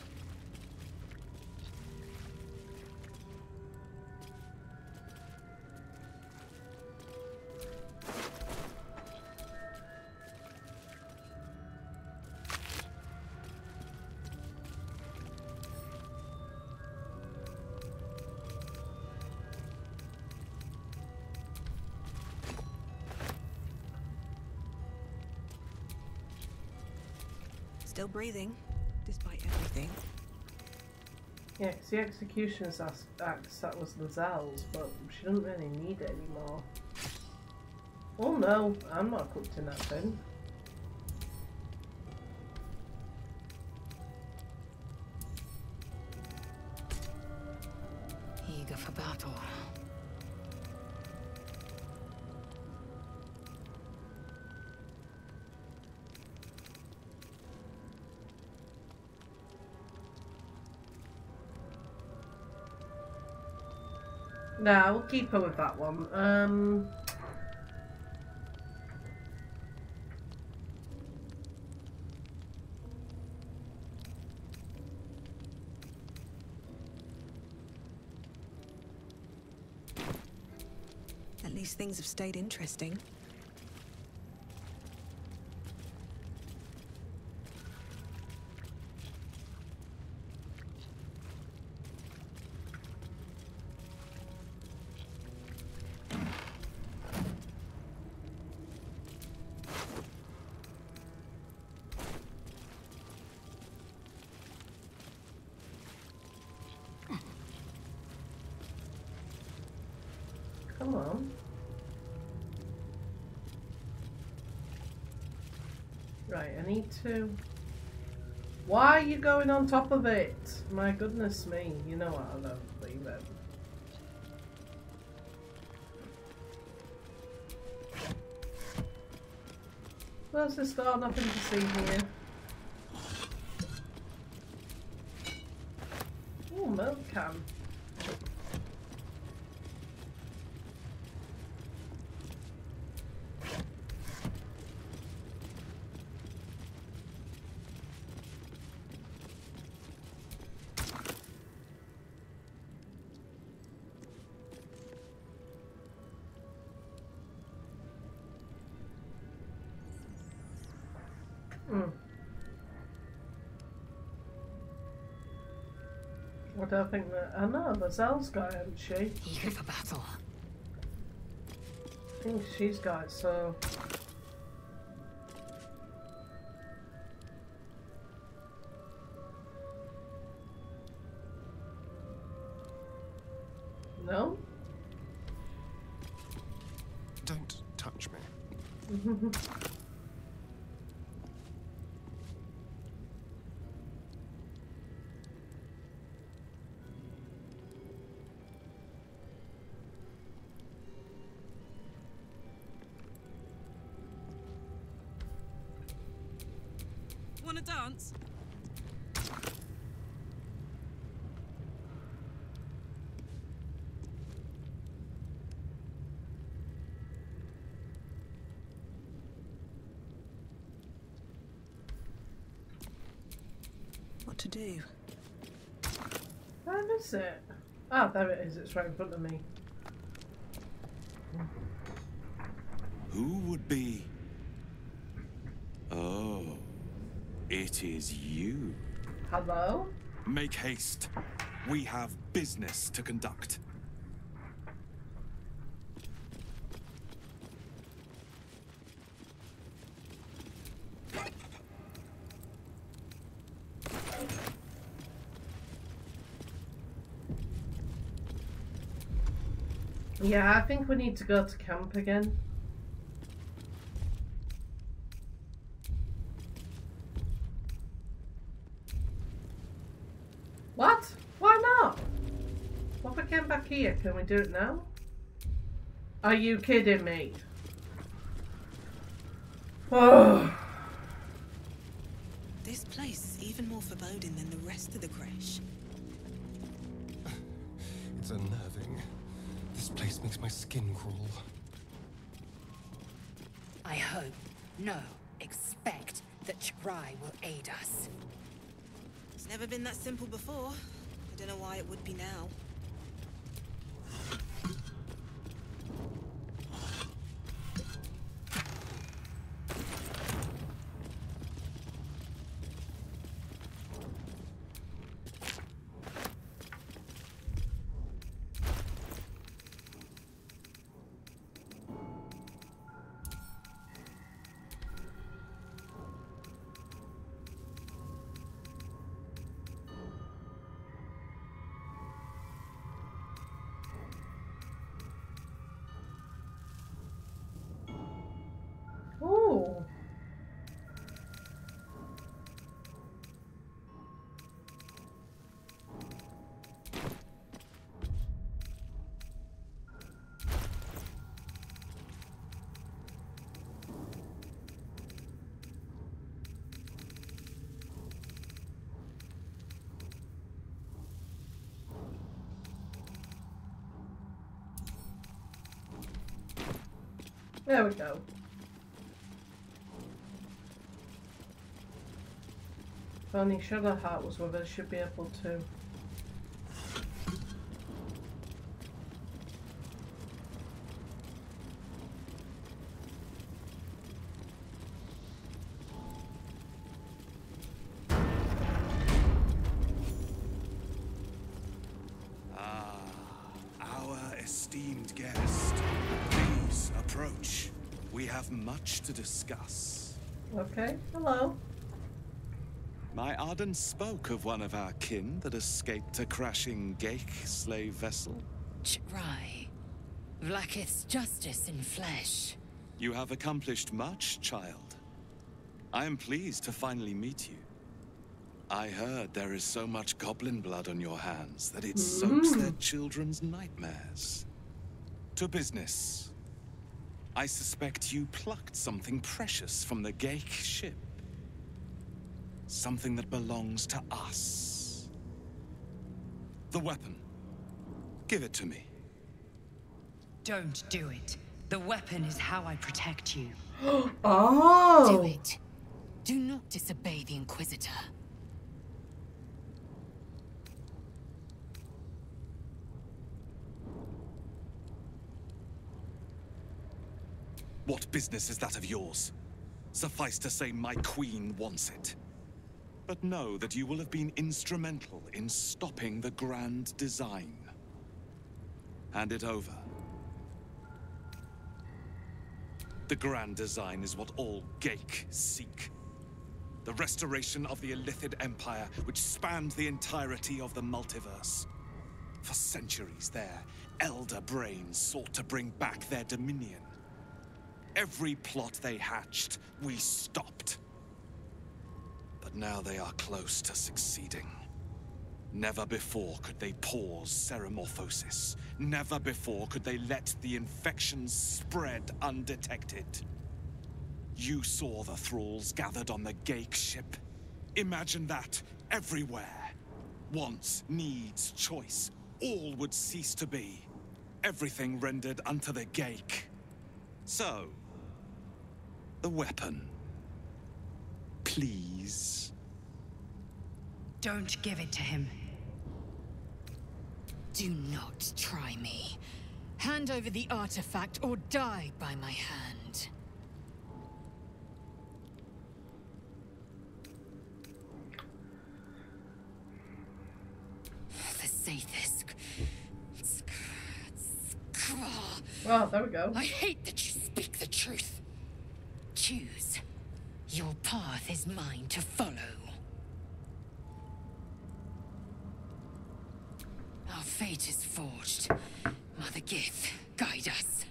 Speaker 9: Still breathing, despite everything.
Speaker 2: Yeah, 'cause the executioner's ax- axe, that was Lae'zel's, but she doesn't really need it anymore. Oh no, I'm not cooked in that thing. Keep her with that one. Um.
Speaker 9: At least things have stayed interesting.
Speaker 2: Come on. Right, I need Why are you going on top of it? My goodness me. You know what, I don't believe it. Where's this door? Nothing to see here. Oh, milk can. I don't think that. I know, Lae'zel's got it, hasn't she?
Speaker 1: Eager for battle.
Speaker 2: I think she's got it, so. It? Ah, there it is. It's right in front of me.
Speaker 18: Who would be? Oh, it is you.
Speaker 2: Hello?
Speaker 18: Make haste. We have business to conduct.
Speaker 2: Yeah, I think we need to go to camp again. What? Why not? What if I came back here? Can we do it now? Are you kidding me? Oh.
Speaker 8: That
Speaker 9: simple before. I don't know why it would be now.
Speaker 2: There we go. If only Shadowheart was with us, should be able to.
Speaker 18: To discuss.
Speaker 2: Okay, hello.
Speaker 18: My Arden spoke of one of our kin that escaped a crashing Ghaik slave vessel.
Speaker 1: Ch'r'ai. Vlaakith's justice in flesh.
Speaker 18: You have accomplished much, child. I am pleased to finally meet you. I heard there is so much goblin blood on your hands that it hmm. soaks their children's nightmares. To business. I suspect you plucked something precious from the Ghaik ship. Something that belongs to us. The weapon. Give it to me.
Speaker 8: Don't do it. The weapon is how I protect you.
Speaker 2: oh!
Speaker 1: Do it. Do not disobey the Inquisitor.
Speaker 18: What business is that of yours? Suffice to say, my queen wants it. But know that you will have been instrumental in stopping the grand design. Hand it over. The grand design is what all Ghaik seek. The restoration of the Illithid Empire, which spanned the entirety of the multiverse. For centuries, their elder brains sought to bring back their dominion. Every plot they hatched, we stopped. But now they are close to succeeding. Never before could they pause ceremorphosis. Never before could they let the infection spread undetected. You saw the thralls gathered on the Ghaik ship. Imagine that everywhere. Wants, needs, choice, all would cease to be. Everything rendered unto the Ghaik. So, the weapon. Please.
Speaker 8: Don't give it to him.
Speaker 1: Do not try me. Hand over the artifact or die by my hand. The Saithis.
Speaker 2: Well, there we go.
Speaker 1: I hate that you speak the truth. Choose. Your path is mine to follow. Our fate is forged. Mother Gith, guide us.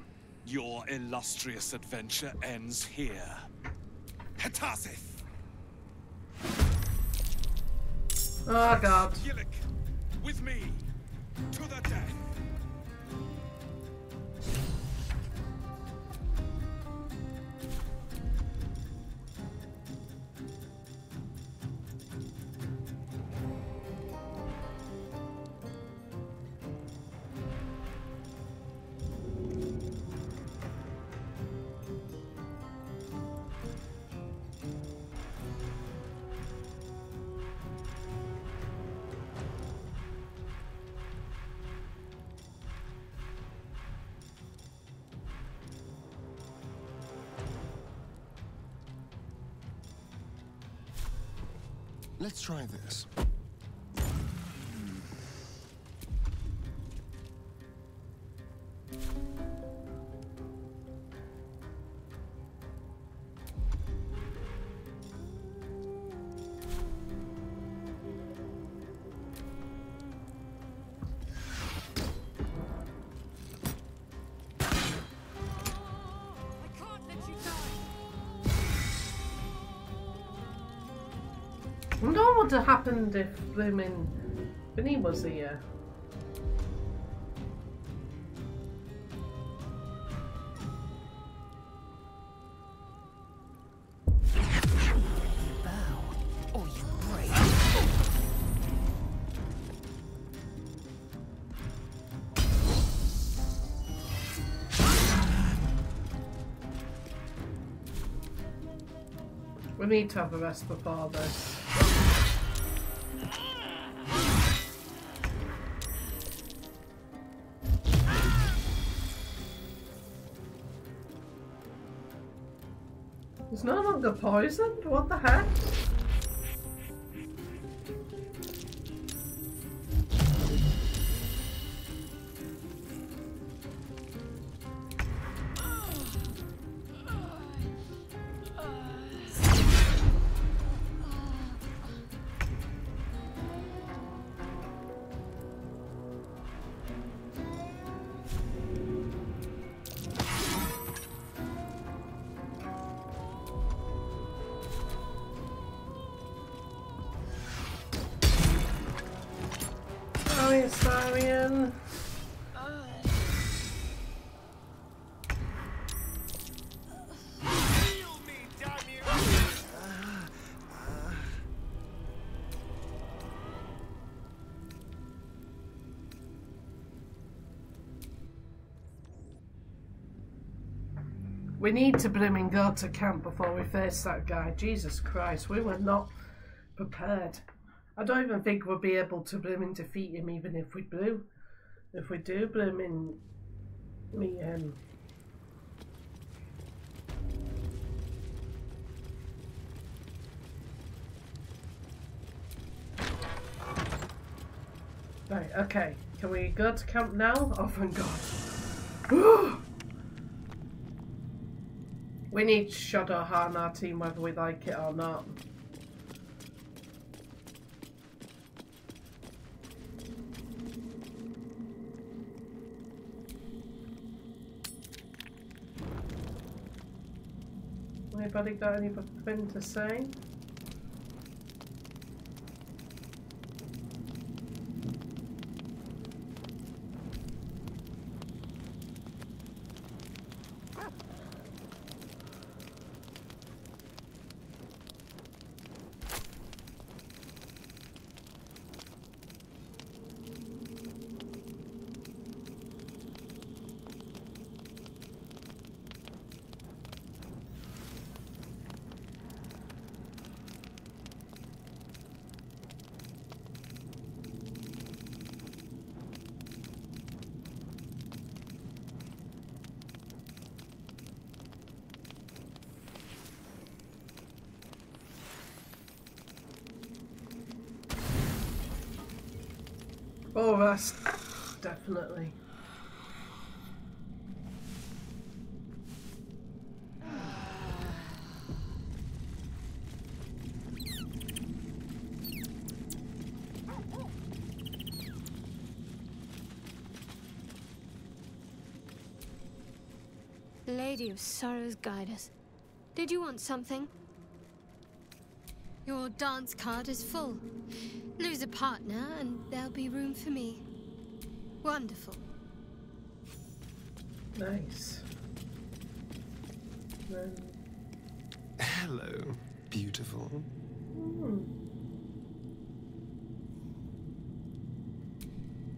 Speaker 18: Your illustrious adventure ends here. Hetazith!
Speaker 2: Ah, oh god.
Speaker 18: Yillik, with me, to the death!
Speaker 2: would have happened if Blooming Vinny was here? We need to have a rest before this. Longer poisoned? What the heck? Sorry, Astarion. We need to blooming go to camp before we face that guy. Jesus Christ, we were not prepared. I don't even think we'll be able to blooming defeat him even if we blew. If we do blooming meet him. Um, right, okay. Can we go to camp now? Oh, thank God. we need Shadowheart on our team whether we like it or not. Anybody got anything to say? Oh, definitely.
Speaker 3: Lady of Sorrows, guide us. Did you want something? Your dance card is full. Lose a partner, and there'll be room for me. Wonderful.
Speaker 2: Nice. Then,
Speaker 5: Hello, beautiful.
Speaker 2: hmm.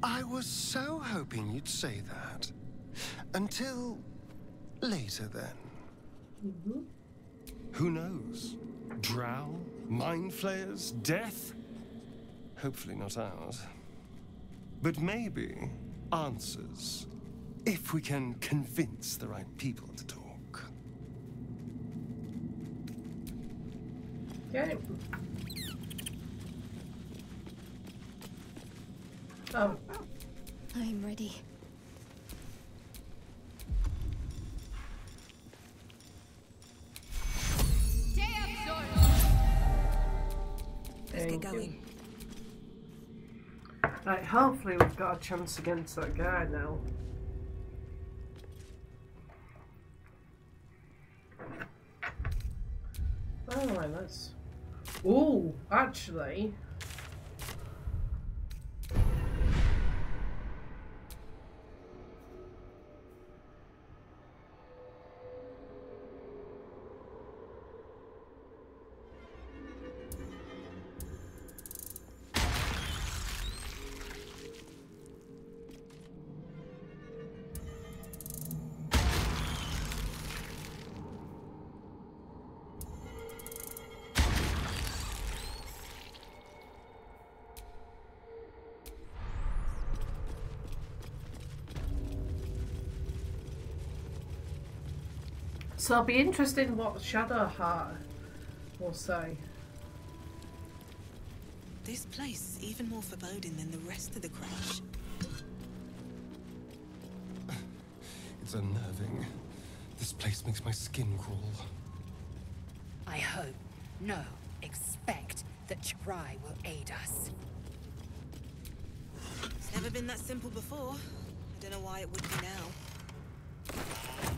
Speaker 5: I was so hoping you'd say that. Until later, then.
Speaker 2: Mhm.
Speaker 5: Who knows? Drow? Mind flayers? Death? Hopefully not ours. But maybe answers. If we can convince the right people to talk.
Speaker 2: Chance against that guy now. So I'll be interested in what Shadowheart will say.
Speaker 9: This place is even more foreboding than the rest of the crash.
Speaker 5: It's unnerving. This place makes my skin crawl.
Speaker 17: I hope, no, expect that Ch'r'ai will aid us.
Speaker 9: It's never been that simple before. I don't know why it would be now.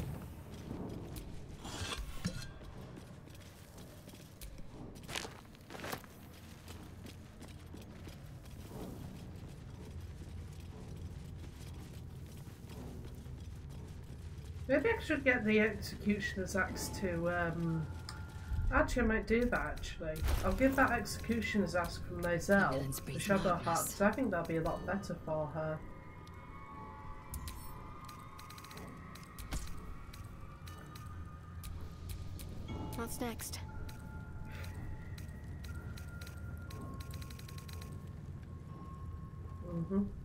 Speaker 2: Maybe I should get the executioner's axe to. Um... Actually, I might do that. Actually, I'll give that executioner's axe from Lae'zel to Shadowheart because I think that'll be a lot better for her.
Speaker 4: What's next?
Speaker 2: Mm-hmm.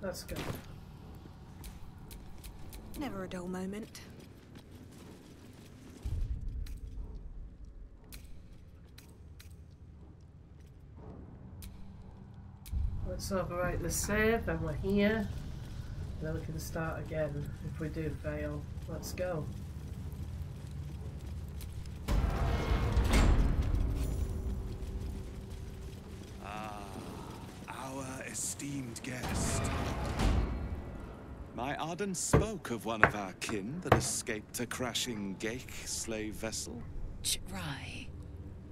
Speaker 2: That's good.
Speaker 9: Never a dull moment.
Speaker 2: Let's overwrite the save and we're here. Then we can start again if we do fail. Let's go.
Speaker 18: Ah, our esteemed guest. My Arden spoke of one of our kin that escaped a crashing Ghaik slave vessel.
Speaker 1: Ch'r'ai.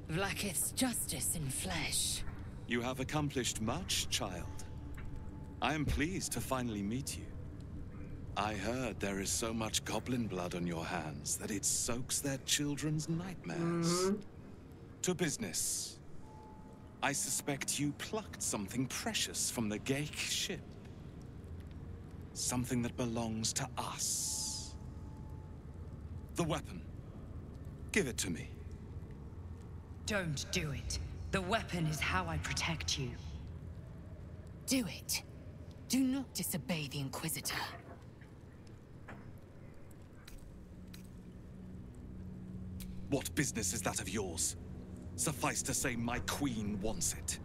Speaker 1: Vlaakith's justice in flesh.
Speaker 18: You have accomplished much, child. I am pleased to finally meet you. I heard there is so much goblin blood on your hands that it soaks their children's nightmares. Mm-hmm. To business. I suspect you plucked something precious from the Ghaik ship. Something that belongs to us. The weapon. Give it to me.
Speaker 1: Don't do it. The weapon is how I protect you. Do it. Do not disobey the Inquisitor.
Speaker 18: What business is that of yours? Suffice to say, my queen wants it.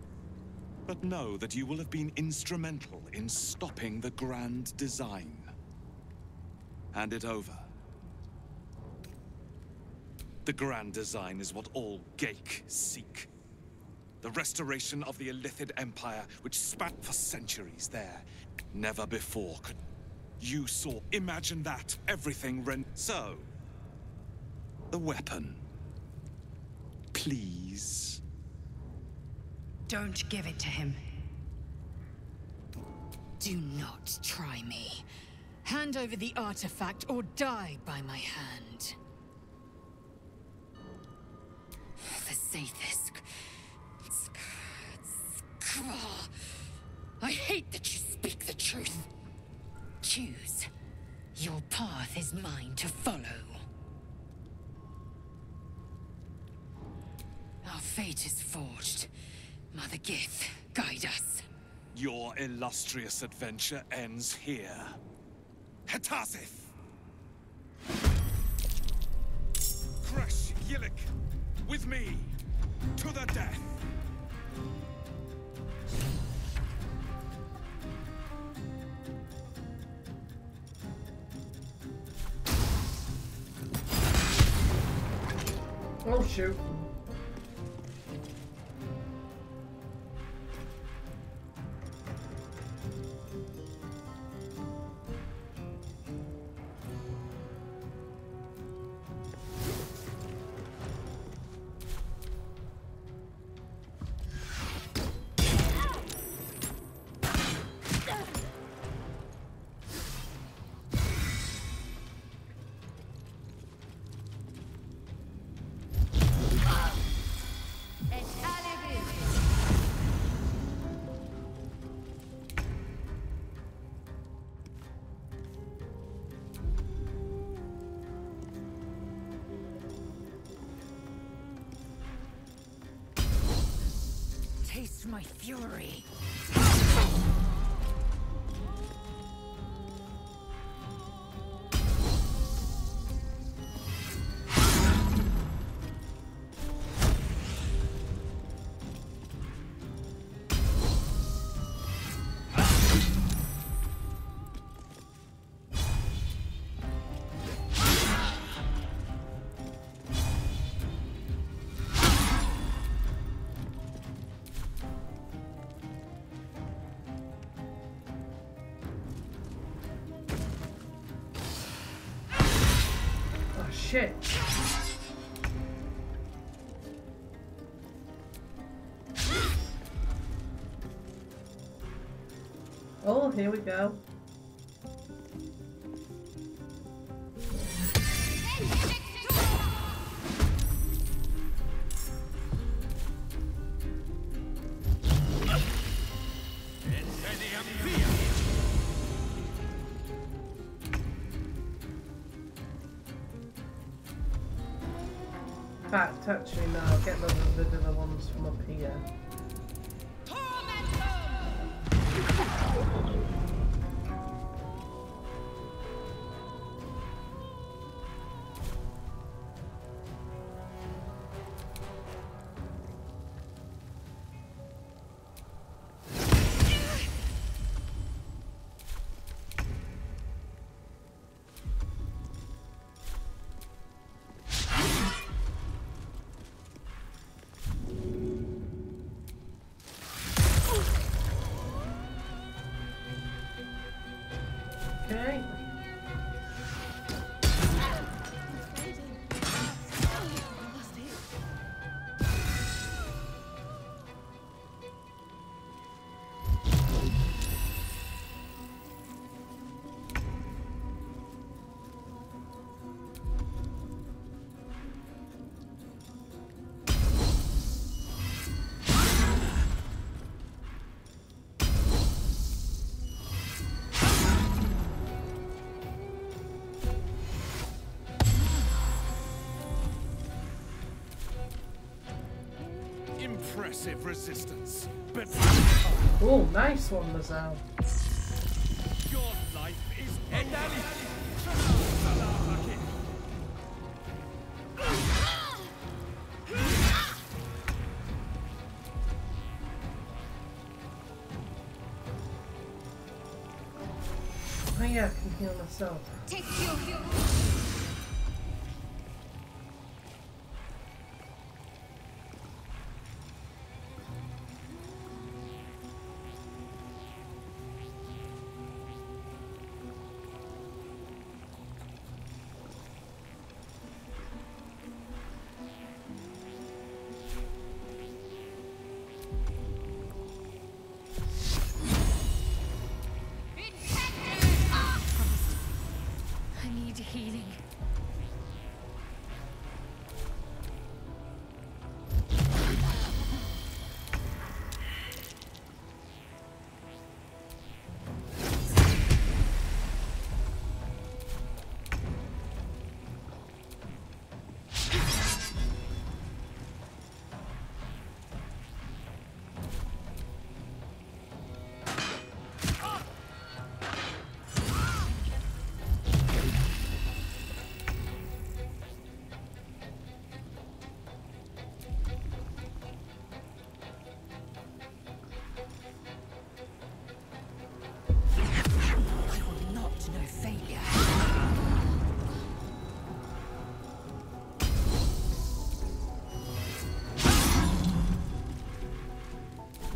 Speaker 18: But know that you will have been instrumental in stopping the grand design. Hand it over. The grand design is what all Ghaik seek. The restoration of the Illithid Empire, which spat for centuries there. Never before could... You saw... Imagine that. Everything ren... So... The weapon. Please.
Speaker 1: Don't give it to him. Do not try me. Hand over the artifact or die by my hand. The Sathisk. I hate that you speak the truth. Choose. Your path is mine to follow. Our fate is forged. Mother Gith, guide us.
Speaker 18: Your illustrious adventure ends here. Hetazith! Crush Yillik! With me! To the death!
Speaker 2: Oh shoot.
Speaker 1: My fury.
Speaker 2: Shit. Oh, here we go. In fact, actually, no, I'll get rid the, the ones from up here.
Speaker 18: Impressive resistance. But
Speaker 2: Oh, nice one, Lae'zel.
Speaker 18: your life is
Speaker 2: Oh yeah, I can heal myself.
Speaker 3: Take you.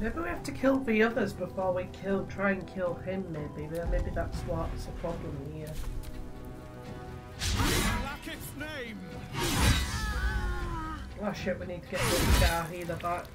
Speaker 2: Maybe we have to kill the others before we kill, try and kill him. Maybe, maybe that's what's the problem here. Oh shit, we need to get this guy healer back.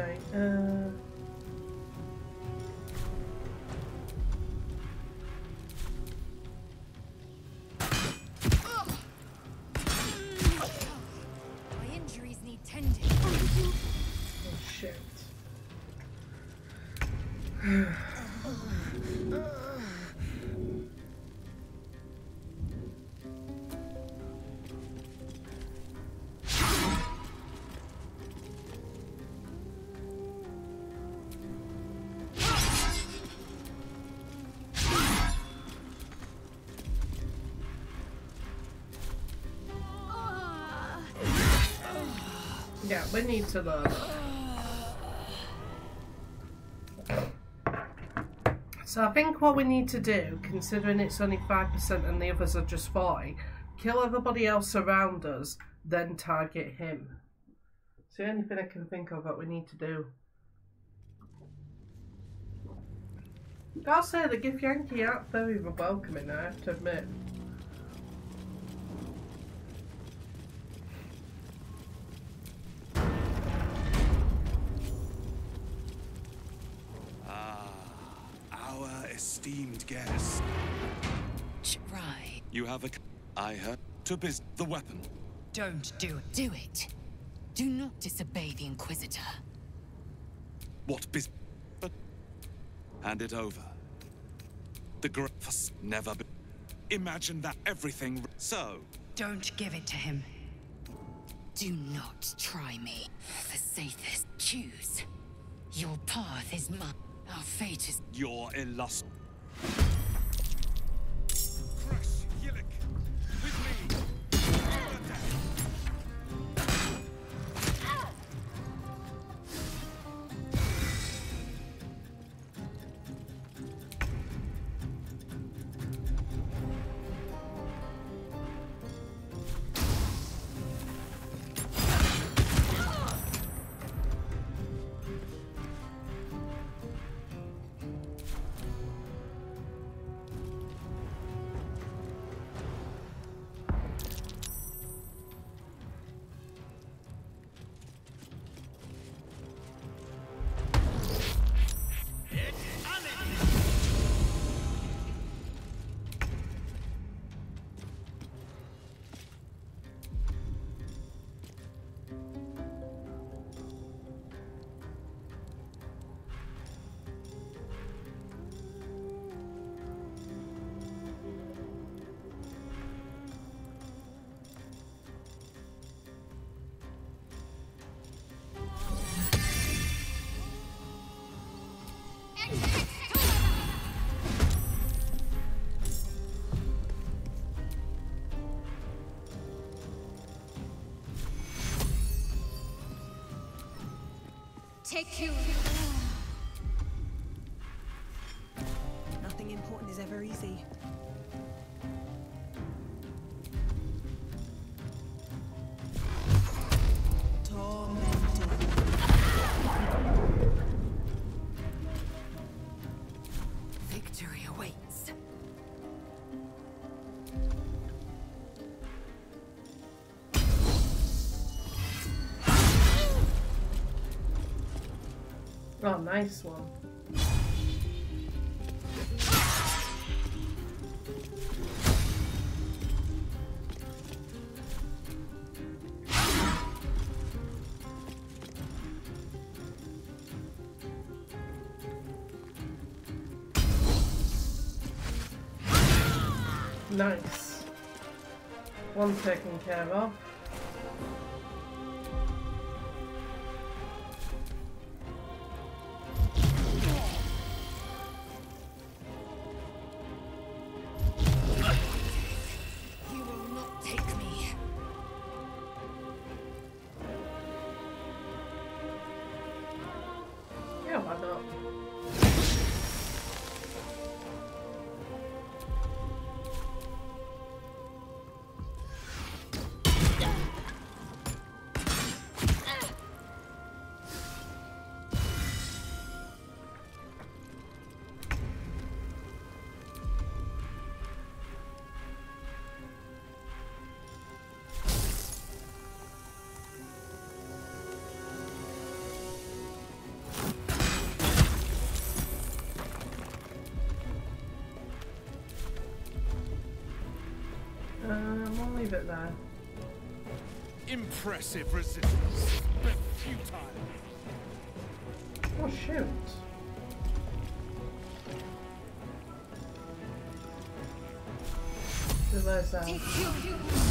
Speaker 2: Right, uh... Yeah, we need to learn. So I think what we need to do, considering it's only 5% and the others are just 40, kill everybody else around us, then target him. It's the only thing I can think of that we need to do. Gotta say, the Githyanki aren't very welcoming, I have to admit.
Speaker 18: Have a. I heard. To biz the weapon.
Speaker 1: Don't do it. Do it. Do not disobey the Inquisitor.
Speaker 18: What biz? Hand it over. The Grafus never be. Imagine that everything. So.
Speaker 1: Don't give it to him. Do not try me. The safest. Choose. Your path is mine. Our fate is.
Speaker 18: Your illust.
Speaker 3: Take you.
Speaker 2: Nice one. Nice. One taken care of. Leave it there.
Speaker 18: Impressive resistance, but futile.
Speaker 2: Oh shoot. Realize that.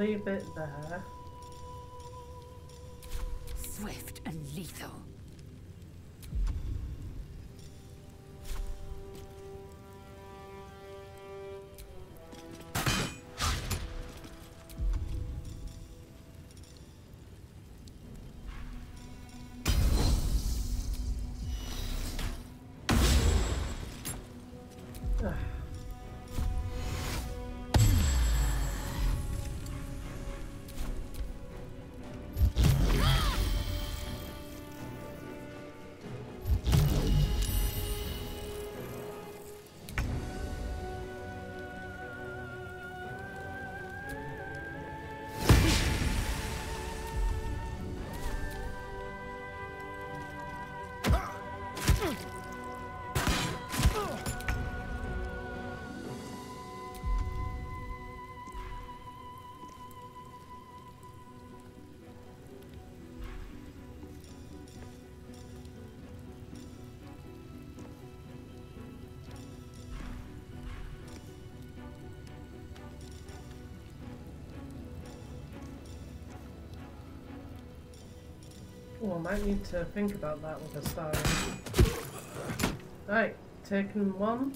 Speaker 2: Leave it there. Oh, I might need to think about that with a star. Right, taking one.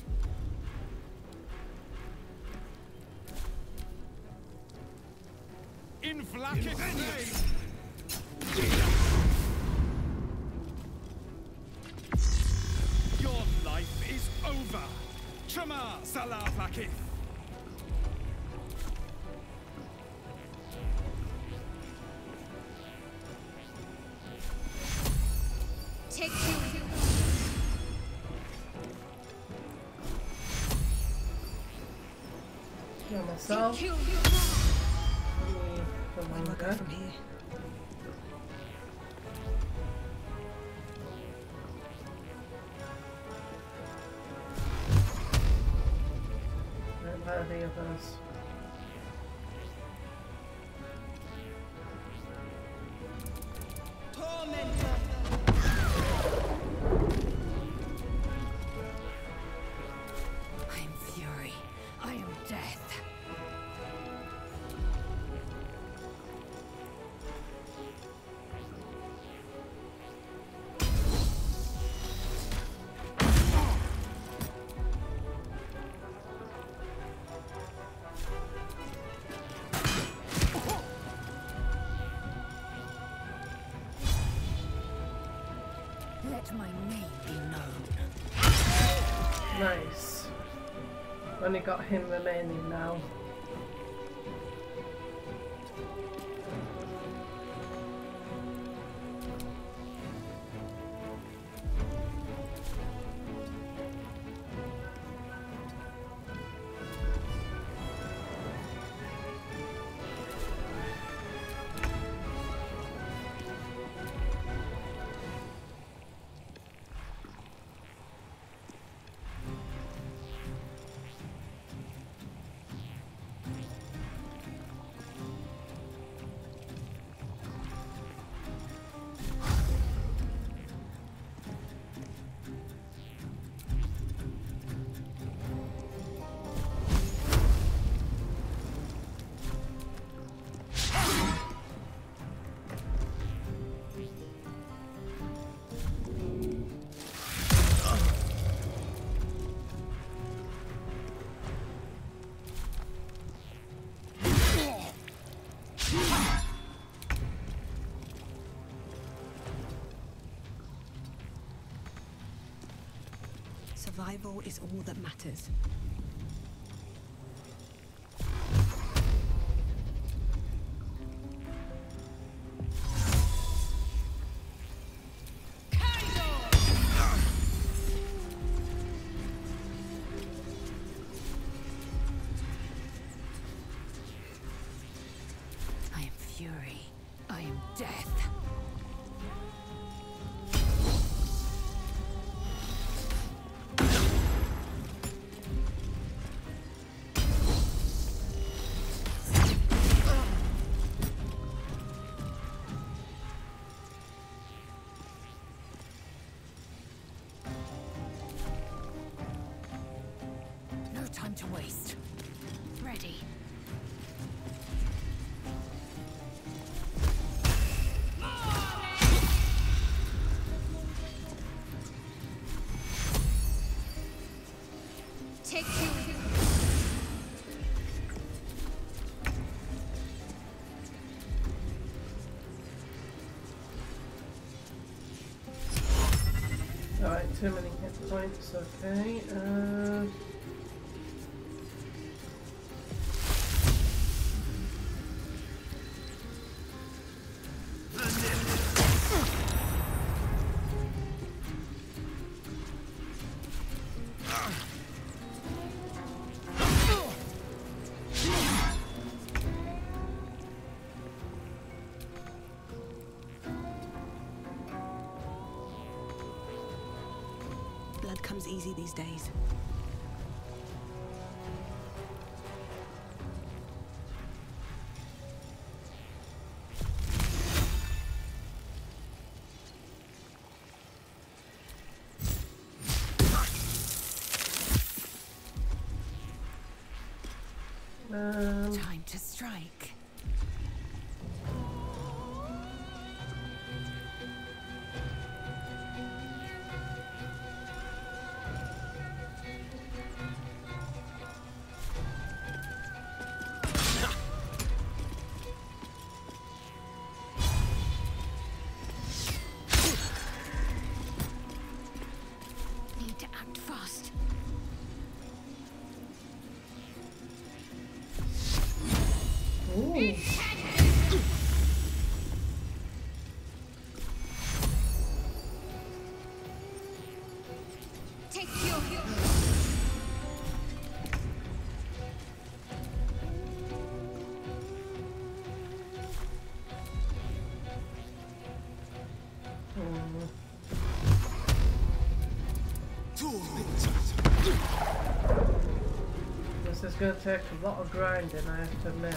Speaker 2: Myself. From
Speaker 1: Where do from here?
Speaker 2: Only got him remaining now.
Speaker 1: Survival is all that matters.
Speaker 2: Too many hit points, okay. Uh...
Speaker 9: easy these days.
Speaker 2: Is going to take a lot of grinding, I have to admit.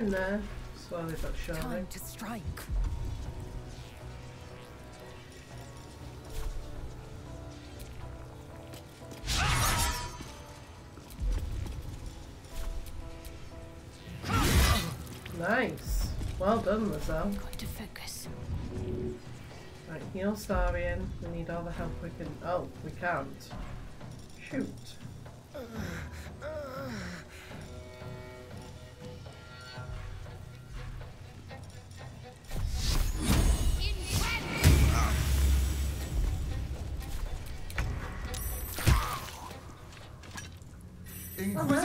Speaker 2: Getting there, slowly but surely.
Speaker 8: Time to strike.
Speaker 2: Nice. Well done, Lae'zel.
Speaker 3: Got to focus.
Speaker 2: Right, heal Astarion. We need all the help we can. Oh, we can't.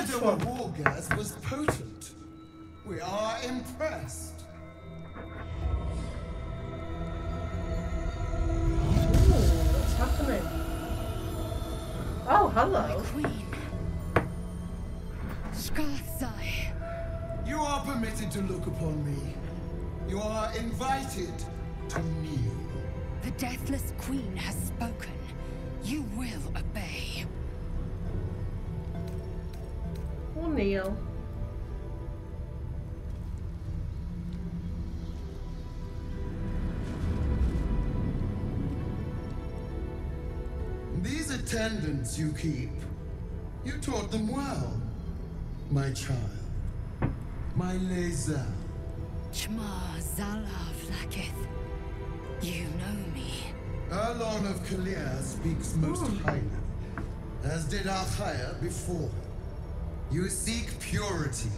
Speaker 19: Inquisitor W'wargaz was potent. We are impressed.
Speaker 2: Ooh, what's happening? Oh, hello.
Speaker 8: Queen. Skathzai.
Speaker 19: You are permitted to look upon me. You are invited to kneel.
Speaker 8: The Deathless Queen has spoken. You will obey.
Speaker 2: Or.
Speaker 19: These attendants you keep, you taught them well, my child. My Lae'zel.
Speaker 8: Chma Zalav Lakith. You know me.
Speaker 19: Erlon of Kalir speaks most highly, as did Alchaya before. You seek purity.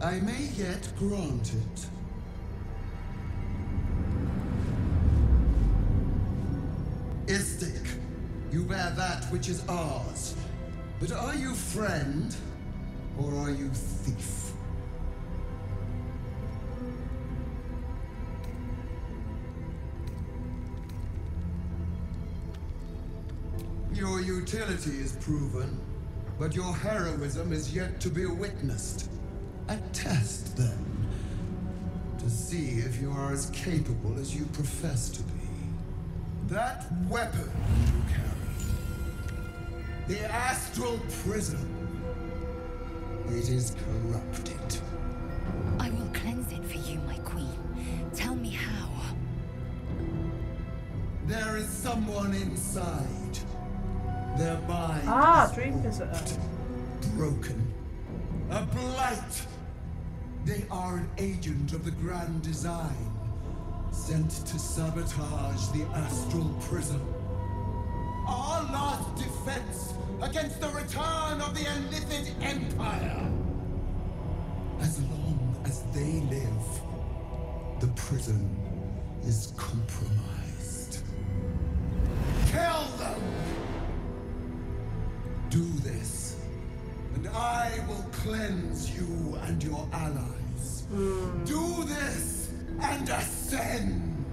Speaker 19: I may yet grant it. Istik, you bear that which is ours. But are you friend, or are you thief? Your utility is proven, but your heroism is yet to be witnessed. A test, then, to see if you are as capable as you profess to be. That weapon you carry, the Astral Prism, it is corrupted.
Speaker 1: I will cleanse it for you, my queen. Tell me how.
Speaker 19: There is someone inside. Their mind
Speaker 2: Ah, dream visitor.
Speaker 19: broken. A blight. They are an agent of the Grand Design, sent to sabotage the Astral Prism. Our last defense against the return of the Illithid Empire. As long as they live, the prison is compromised. I will cleanse you and your allies. Hmm. Do this and ascend!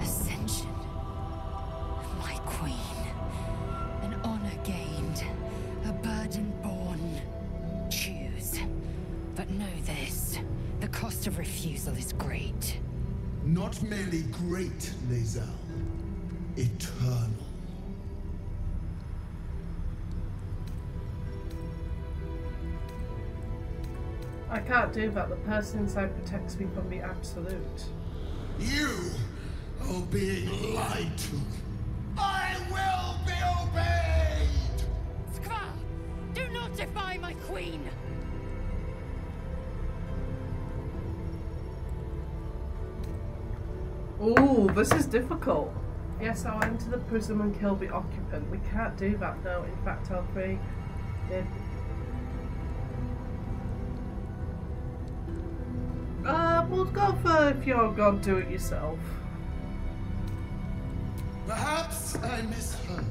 Speaker 1: Ascension. My queen. An honor gained. A burden borne. Choose. But know this. The cost of refusal is great.
Speaker 19: Not merely great, Lae'zel. Eternal.
Speaker 2: I can't do that. The person inside protects me from the absolute.
Speaker 19: You are being lied to. I will be obeyed!
Speaker 17: Skvar! Do not defy my queen!
Speaker 2: Ooh, this is difficult. Yes, I'll enter the prison and kill the occupant. We can't do that, no. In fact, I'll be... Uh, we'll go for if you're gonna do it yourself.
Speaker 19: Perhaps I misheard.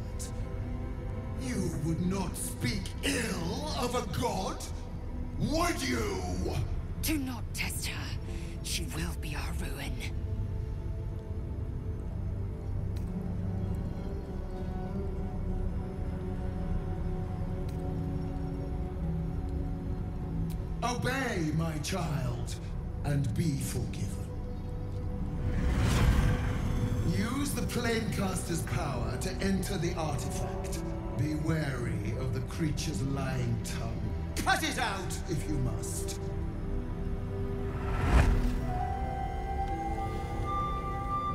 Speaker 19: You would not speak ill of a god? Would you?
Speaker 1: Do not test her. She will be our ruin.
Speaker 19: Obey, my child, and be forgiven. Use the Planecaster's power to enter the artifact. Be wary of the creature's lying tongue. Cut it out if you must.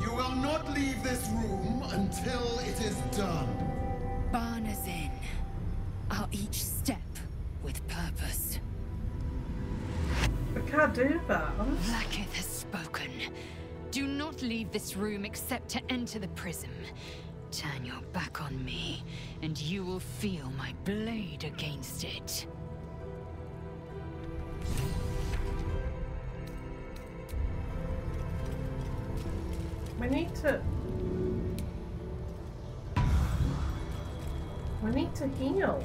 Speaker 19: You will not leave this room until it is done.
Speaker 1: Barna's in. I'll each step
Speaker 2: can't do that.
Speaker 1: Vlaakith has spoken. Do not leave this room except to enter the prism. Turn your back on me, and you will feel my blade against it.
Speaker 2: We need to... We need to heal.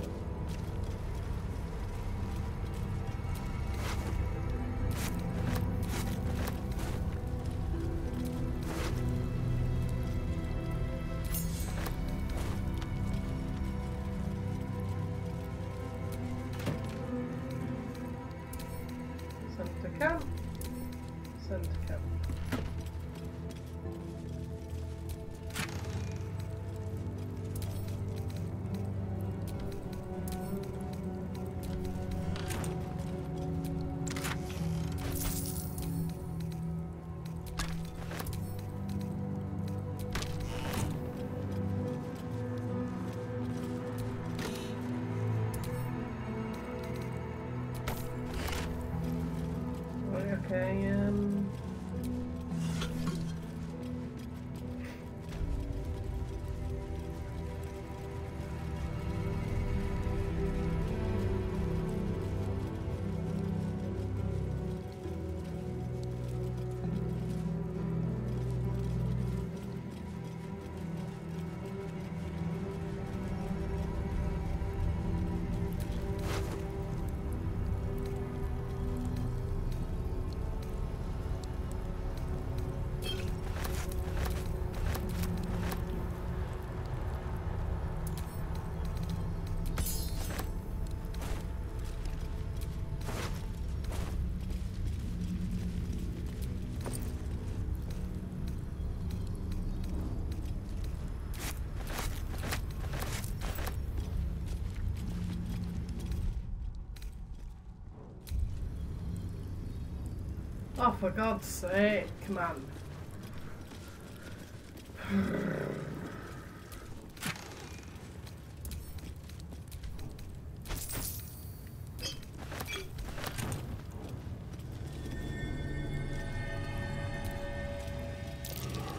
Speaker 2: Oh, for God's sake, man.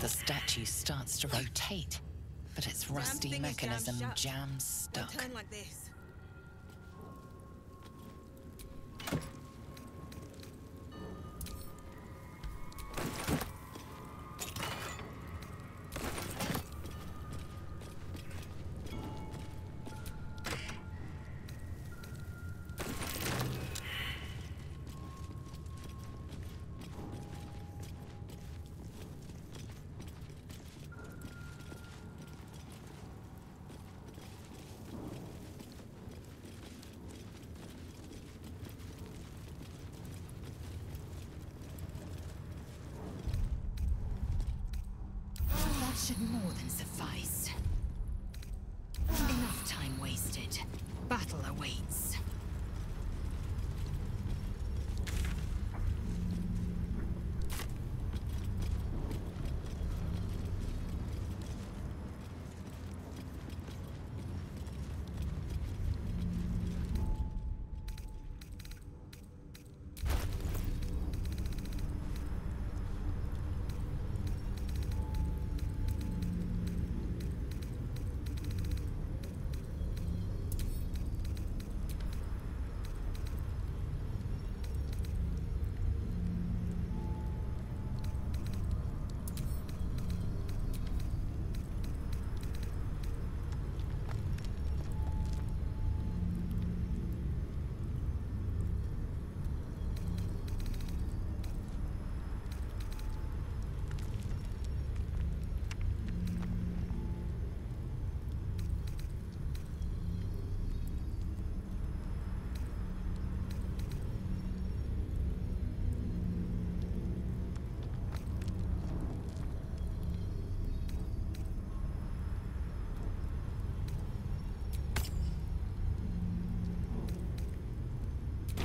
Speaker 6: The statue starts to rotate, but its rusty
Speaker 9: thing
Speaker 6: mechanism
Speaker 9: shut.
Speaker 6: jams
Speaker 9: Don't
Speaker 6: stuck.
Speaker 9: turn like this.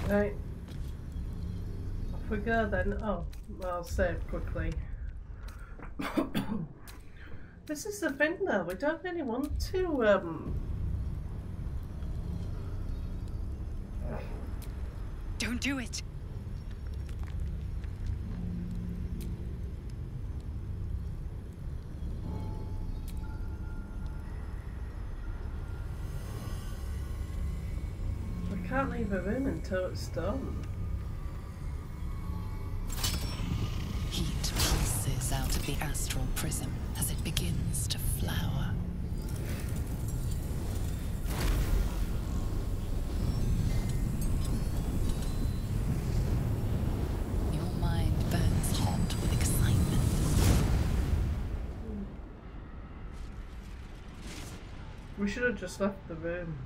Speaker 2: Right. Off we go then. Oh, I'll save quickly. this is the thing though, we don't really want to, um...
Speaker 8: Don't do it.
Speaker 2: Until it's done.
Speaker 6: Heat pulses out of the astral prism as it begins to flower. Your mind burns hot with excitement.
Speaker 2: We should have just left the room.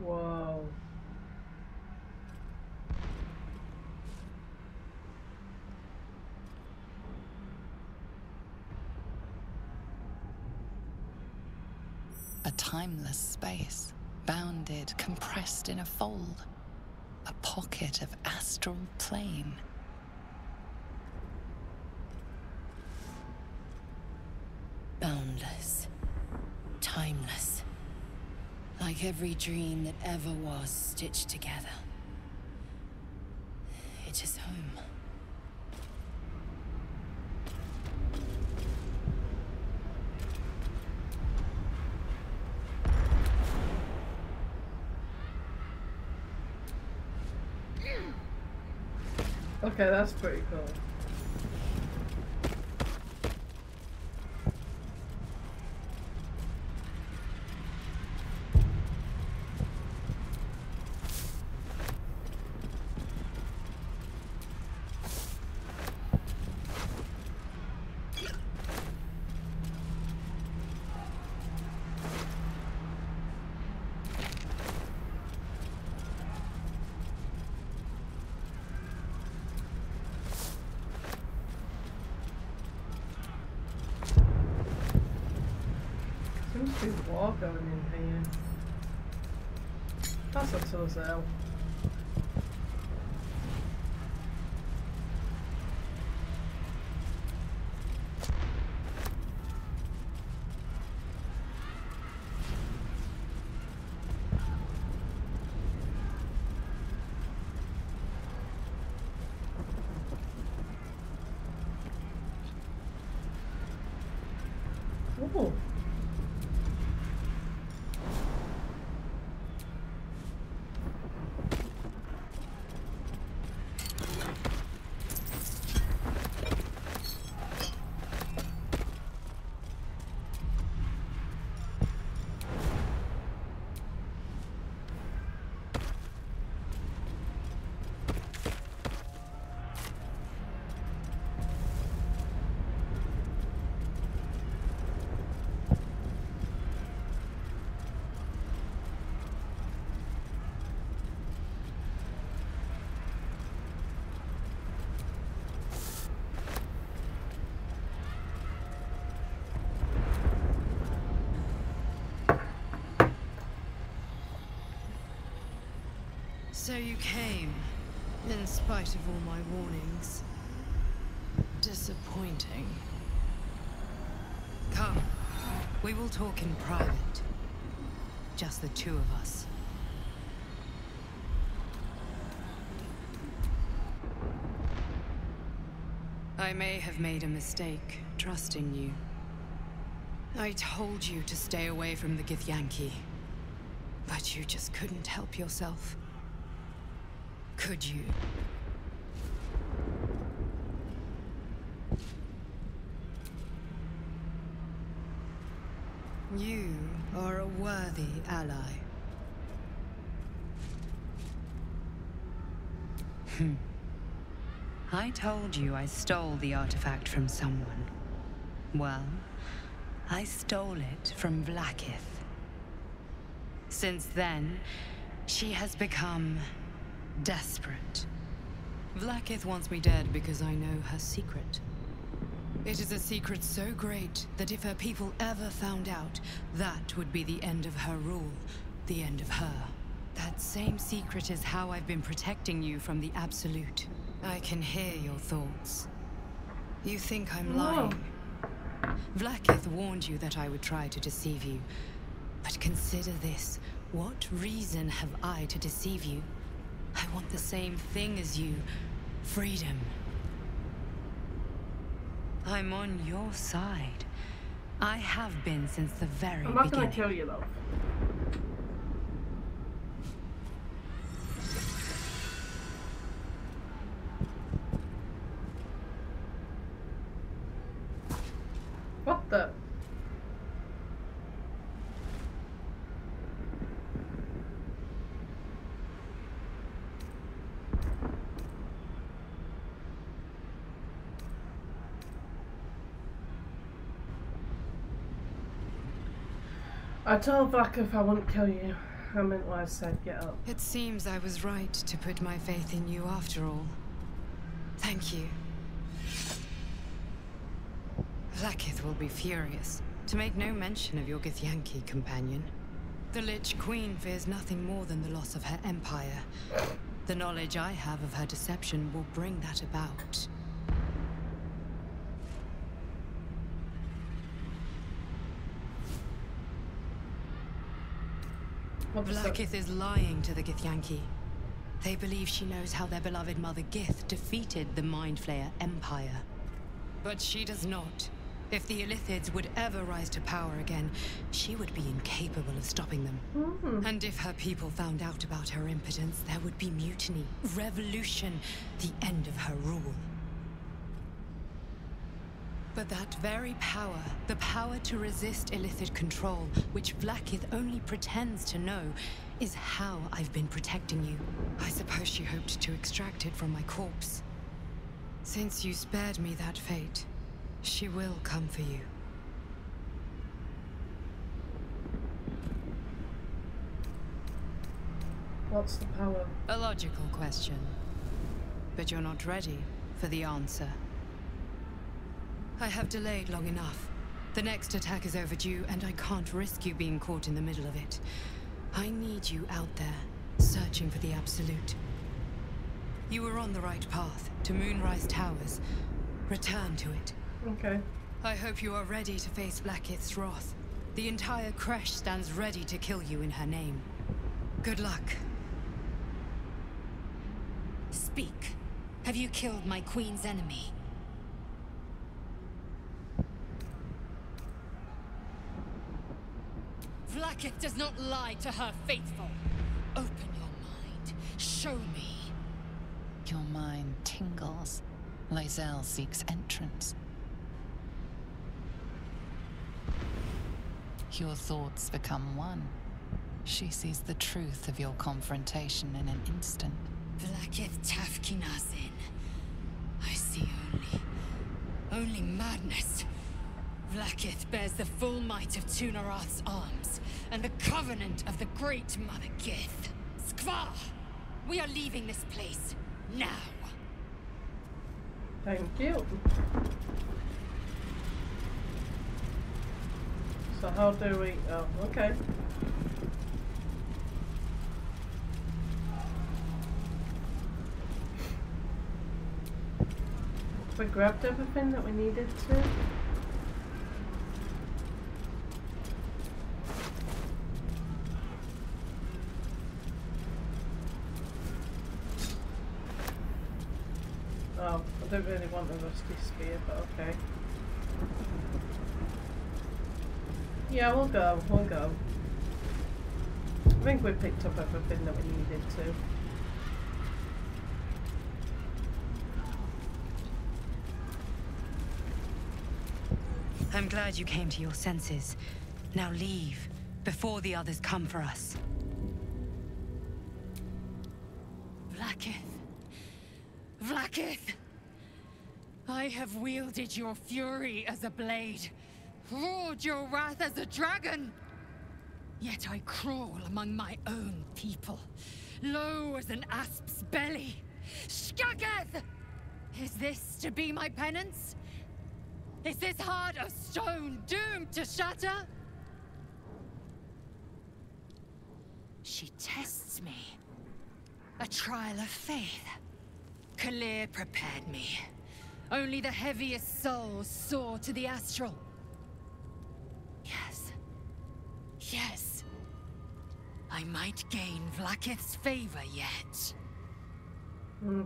Speaker 2: Whoa.
Speaker 6: A timeless space, compressed in a fold. A pocket of astral plane.
Speaker 20: Boundless. Timeless. Like every dream that ever was stitched together. It is home.
Speaker 2: Okay, that's pretty cool. Seems to be war going in here. That's a Tozel. Ooh.
Speaker 1: So you came, in spite of all my warnings. Disappointing. Come, we will talk in private. Just the two of us. I may have made a mistake trusting you. I told you to stay away from the Githyanki. But you just couldn't help yourself. Could you? You are a worthy ally. Hmm. I told you I stole the artifact from someone. Well, I stole it from Vlaakith. Since then, she has become desperate. Vlaakith wants me dead because I know her secret. It is a secret so great that if her people ever found out, that would be the end of her rule, the end of her. That same secret is how I've been protecting you from the Absolute. I can hear your thoughts. You think I'm lying. Vlaakith warned you that I would try to deceive you. But consider this. What reason have I to deceive you? I want the same thing as you. Freedom. I'm on your side. I have been since the very
Speaker 2: I'm not
Speaker 1: beginning.
Speaker 2: gonna kill you though. What the? I told Vlakov I wouldn't kill you. I meant what I said, get up.
Speaker 1: It seems I was right to put my faith in you after all. Thank you. Vlaakith will be furious, to make no mention of your Githyanki companion. The Lich Queen fears nothing more than the loss of her empire. The knowledge I have of her deception will bring that about. Vlaakith is lying to the Githyanki. They believe she knows how their beloved mother Gith defeated the Mind Flayer Empire. But she does not. If the Illithids would ever rise to power again, she would be incapable of stopping them. Hmm. And if her people found out about her impotence, there would be mutiny, revolution, the end of her rule. But that very power, the power to resist Illithid control, which Vlaakith only pretends to know, is how I've been protecting you. I suppose she hoped to extract it from my corpse. Since you spared me that fate, she will come for you.
Speaker 2: What's the power?
Speaker 1: A logical question. But you're not ready for the answer. I have delayed long enough. The next attack is overdue, and I can't risk you being caught in the middle of it. I need you out there, Searching for the Absolute. You were on the right path, to Moonrise Towers. Return to it.
Speaker 2: Okay.
Speaker 1: I hope you are ready to face Vlaakith's wrath. The entire Crèche stands ready to kill you in her name. Good luck. Speak. Have you killed my queen's enemy? Vlaakith does not lie to her faithful. Open your mind. Show me.
Speaker 6: Your mind tingles. Lae'zel seeks entrance. Your thoughts become one. She sees the truth of your confrontation in an instant.
Speaker 1: Vlaakith Tafkinazin. I see only... only madness. Vlaakith bears the full might of Tu'narath's arms, and the covenant of the great Mother Gith. Skvar! We are leaving this place, now!
Speaker 2: Thank you. So how do we... Oh, okay. We grabbed everything that we needed to. Oh, I don't really want the rusty spear, but okay. Yeah, we'll go, we'll go. I think we picked up everything that we needed to.
Speaker 1: I'm glad you came to your senses. Now leave, before the others come for us. Vlaakith. Vlaakith! I have wielded your fury as a blade, roared your wrath as a dragon. Yet I crawl among my own people, low as an asp's belly. Skageth! Is this to be my penance? Is this heart of stone doomed to shatter? She tests me. A trial of faith. Kalir prepared me. Only the heaviest souls soar to the astral. Yes. Yes. I might gain Vlaakith's favor yet.
Speaker 2: Hmm.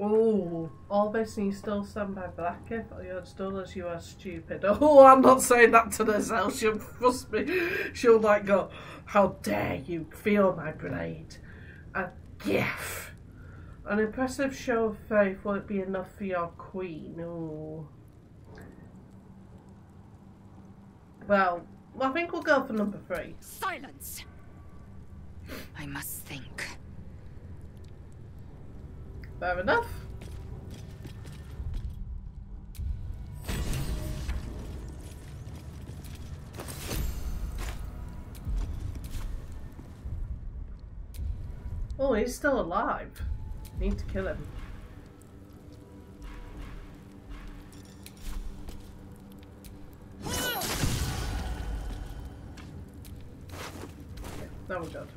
Speaker 2: Oh, all this and you still stand by Vlaakith? Oh, you're still as you are stupid. Oh, I'm not saying that to Lae'zel. She'll trust me. She'll like go, How dare you feel my blade? A gift. An impressive show of faith won't be enough for your queen? Oh. Well, I think we'll go for number three.
Speaker 1: Silence! I must think.
Speaker 2: Fair enough. Oh, he's still alive. Need to kill him. Okay, now we're good.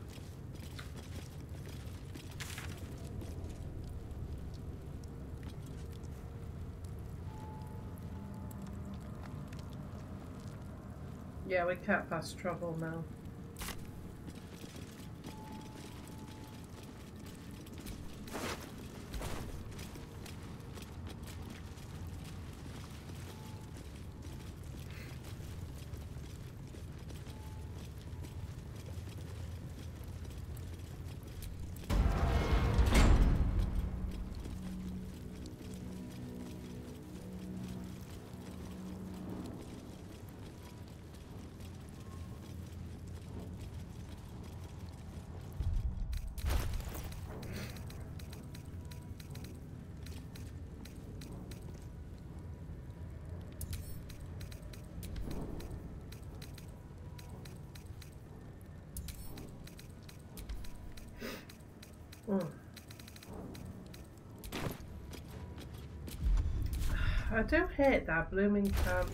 Speaker 2: Yeah, we can't pass trouble now. Hate that blooming camp.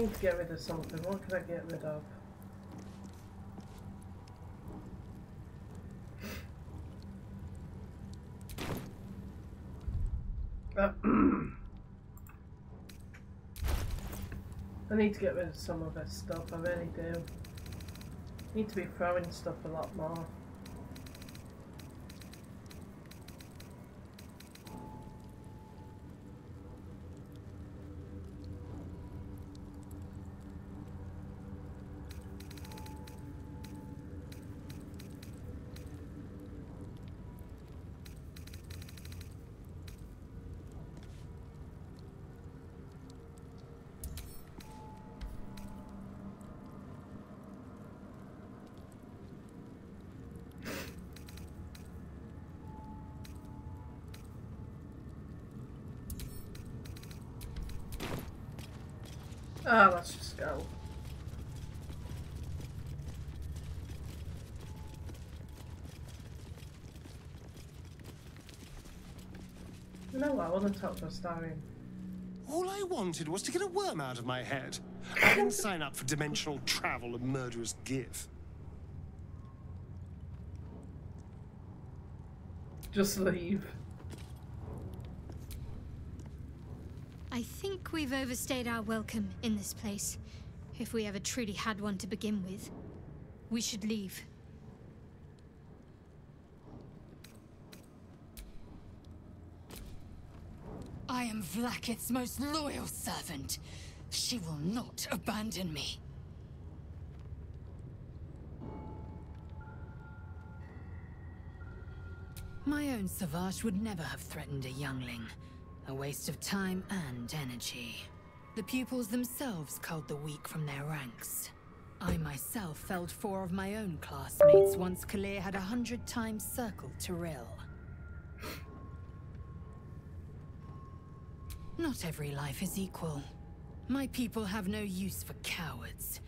Speaker 2: Need to get rid of something. What can I get rid of? Uh, I need to get rid of some of this stuff, I really do. Need to be throwing stuff a lot more. Ah, let's just go. You know what? I want to talk to Astarion.
Speaker 5: All I wanted was to get a worm out of my head. I didn't sign up for dimensional travel and murderous gith.
Speaker 2: Just leave.
Speaker 3: I think we've overstayed our welcome in this place. If we ever truly had one to begin with. We should leave.
Speaker 1: I am Vlaakith's most loyal servant. She will not abandon me. My own Savage would never have threatened a youngling. A waste of time and energy. The pupils themselves culled the weak from their ranks. I myself felled four of my own classmates once Kalir had a hundred times circled Tyrell. Not every life is equal. My people have no use for cowards.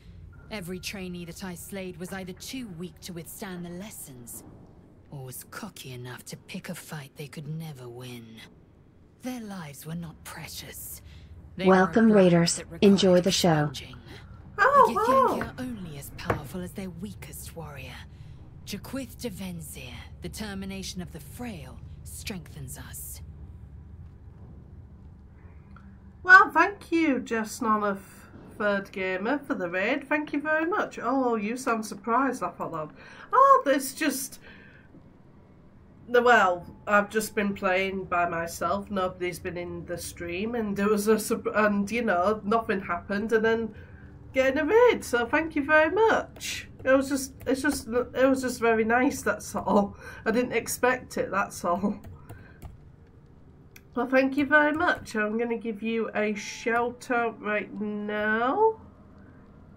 Speaker 1: Every trainee that I slayed was either too weak to withstand the lessons, or was cocky enough to pick a fight they could never win. Their lives were not precious. They
Speaker 21: Welcome, Raiders. Enjoy the show.
Speaker 2: Oh,
Speaker 1: the
Speaker 2: wow.
Speaker 1: Githyanki are only as powerful as their weakest warrior. Jaquith de Venzir, the termination of the frail, strengthens us.
Speaker 2: Well, thank you, Just None of Third Gamer, for the raid. Thank you very much. Oh, you sound surprised, I thought that. Oh, it's just. Well, I've just been playing by myself. Nobody's been in the stream, and there was a and you know nothing happened, and then getting a raid. So thank you very much. It was just, it's just, it was just very nice. That's all. I didn't expect it. That's all. Well, thank you very much. I'm going to give you a shout out right now.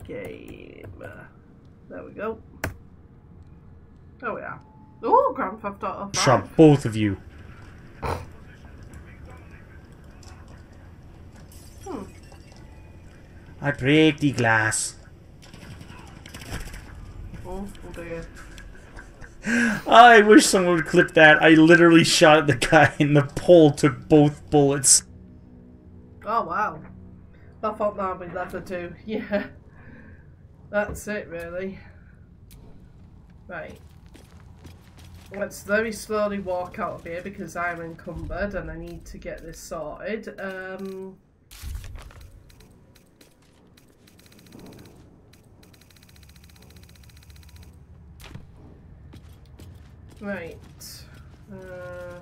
Speaker 2: Game. There we go. Oh, yeah. Oh, Grand Theft Auto 5.
Speaker 22: Shot both of you.
Speaker 2: Hmm.
Speaker 22: I break the glass.
Speaker 2: Oh, oh dear.
Speaker 22: I wish someone would clip that. I literally shot the guy and the pole took both bullets.
Speaker 2: Oh, wow. I thought that would be leather too. Yeah. That's it, really. Right. Let's very slowly walk out of here because I'm encumbered and I need to get this sorted. Um, right. Uh,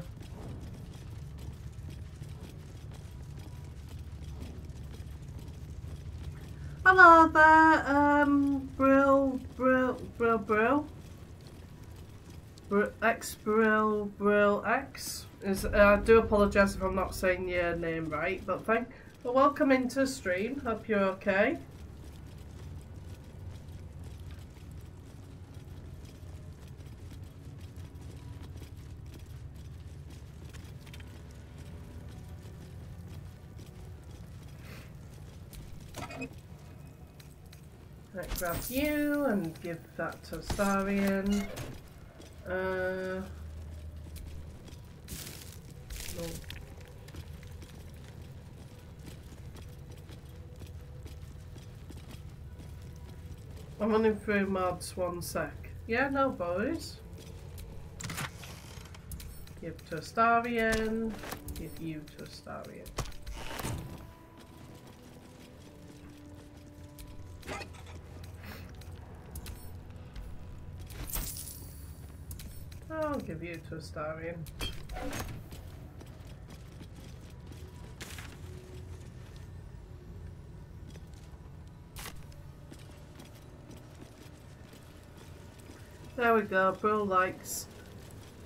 Speaker 2: Hello there, um, Brill, Brill, Brill, Brill. Br- X Brill, Brill X. Is, uh, I do apologise if I'm not saying your name right, but thank, well, welcome into stream. Hope you're okay. Let's grab you and give that to Starian. Uh, no. I'm running through mods one sec. Yeah, no boys. Give to Astarion. Give you to Astarion. I'll give you to Astarion. There we go. Bro likes.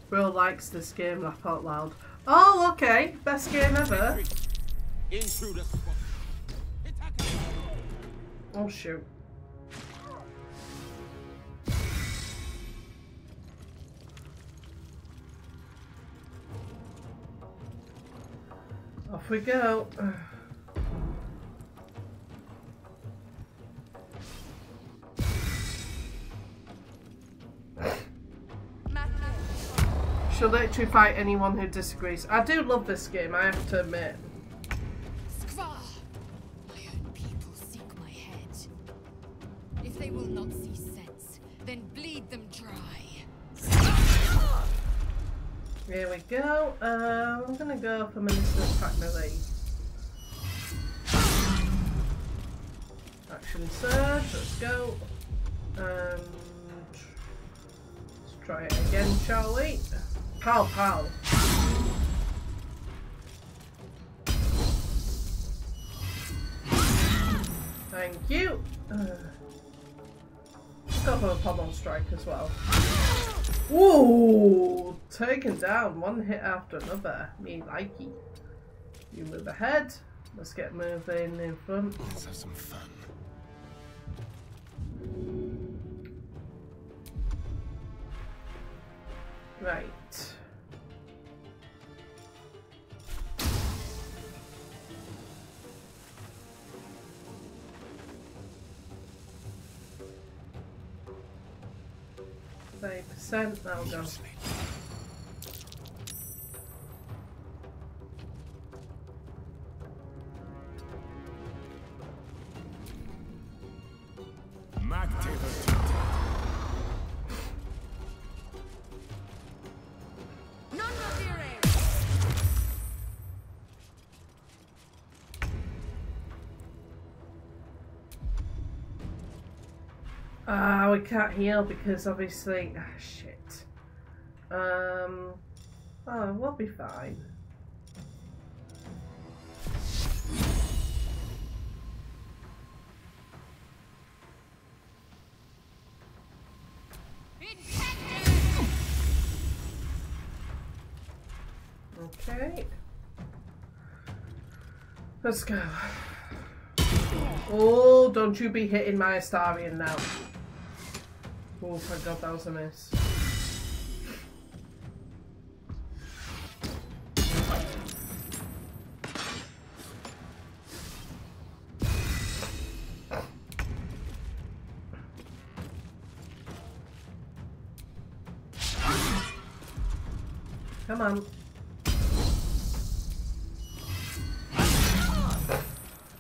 Speaker 2: Bro likes this game. Laugh out loud. Oh, okay. Best game ever.
Speaker 13: Intruder.
Speaker 2: Oh shoot. We go. She'll literally fight anyone who disagrees. I do love this game, I have to admit. Here we go. Um, I'm gonna go for Menacing Attack Melee. Action Surge, let's go. And let's try it again, shall we? Pow pow. Thank you. Uh, let's go for a pommel strike as well. Ooh, taken down one hit after another. Me likey. You move ahead. Let's get moving in front.
Speaker 5: Let's have some fun.
Speaker 2: Right. Thirty percent. That'll go. Can't heal because obviously, ah, shit. Um, oh, we'll be fine. Okay. Let's go. Oh, don't you be hitting my Astarion now. Oh, thank god that was a miss. Come on.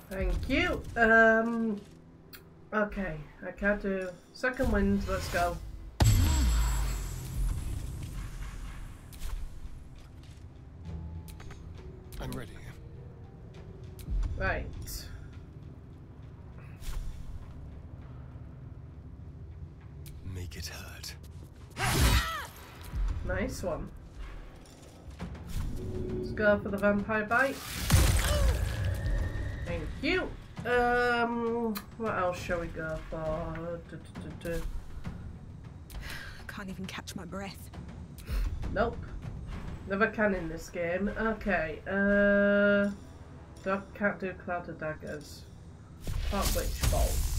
Speaker 2: Thank you. Um. Okay, Do second wind. Let's go.
Speaker 5: I'm ready.
Speaker 2: Right.
Speaker 5: Make it hurt.
Speaker 2: Nice one. Let's go for the vampire bite. Um, what else shall we go for? Du- du- du- du.
Speaker 9: Can't even catch my breath.
Speaker 2: Nope. Never can in this game. Okay, uh... Dog can't do cloud of daggers. Part witch bolt.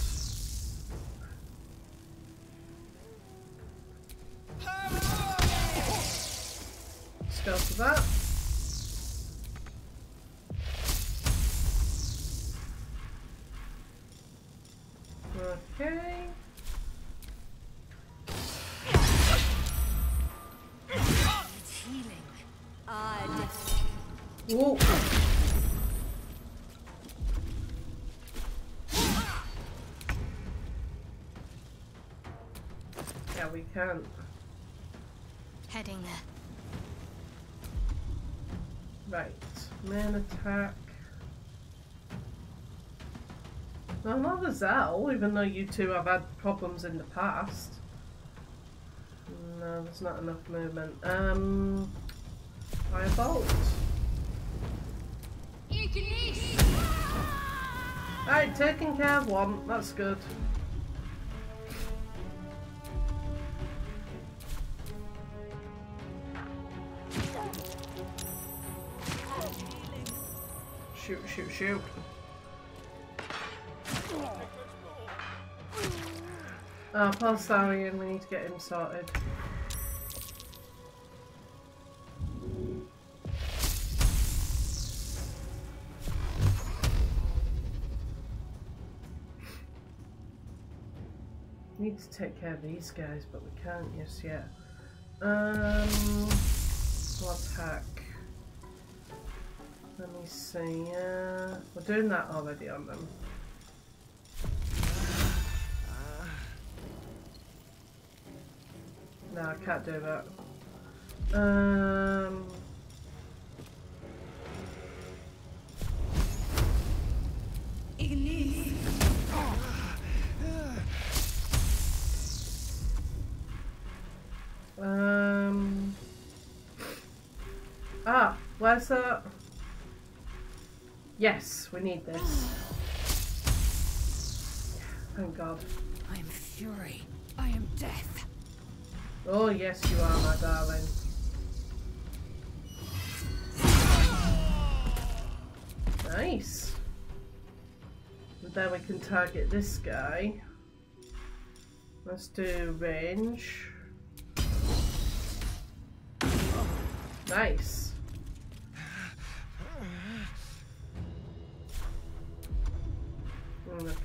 Speaker 2: Attack. No, not Lae'zel, even though you two have had problems in the past. No, there's not enough movement. Um, Firebolt. Right, taking care of one. That's good. Shoot. Oh, poor Astarion, we need to get him sorted. Need to take care of these guys, but we can't just yet. Um, what attack? Let me see. Uh, we're doing that already on them. No, I can't do that. Um. Um. Ah, where's that? Yes, we need this. Thank God.
Speaker 17: I am fury. I am death.
Speaker 2: Oh, yes, you are, my darling. Nice. And then we can target this guy. Let's do range. Nice.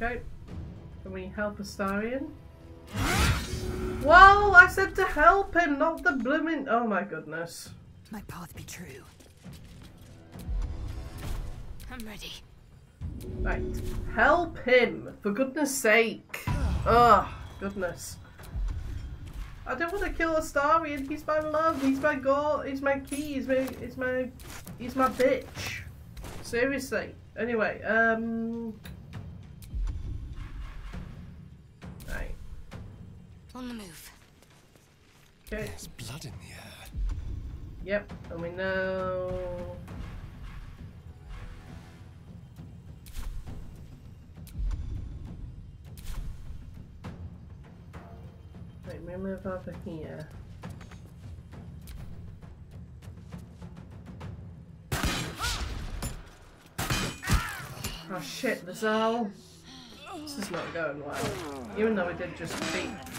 Speaker 2: Okay. Can we help Astarion? Whoa! I said to help him, not the blooming. Oh my goodness.
Speaker 17: My path be true.
Speaker 4: I'm ready.
Speaker 2: Right. Help him, for goodness sake. Oh, goodness. I don't want to kill Astarion. He's my love. He's my god. He's my key. He's my. He's my. He's my bitch. Seriously. Anyway, um.
Speaker 4: On the move.
Speaker 2: Okay.
Speaker 5: There's blood in the air.
Speaker 2: Yep, and we know. Wait, we move over here. Oh shit, Lae'zel. This is not going well. Even though we did just beat.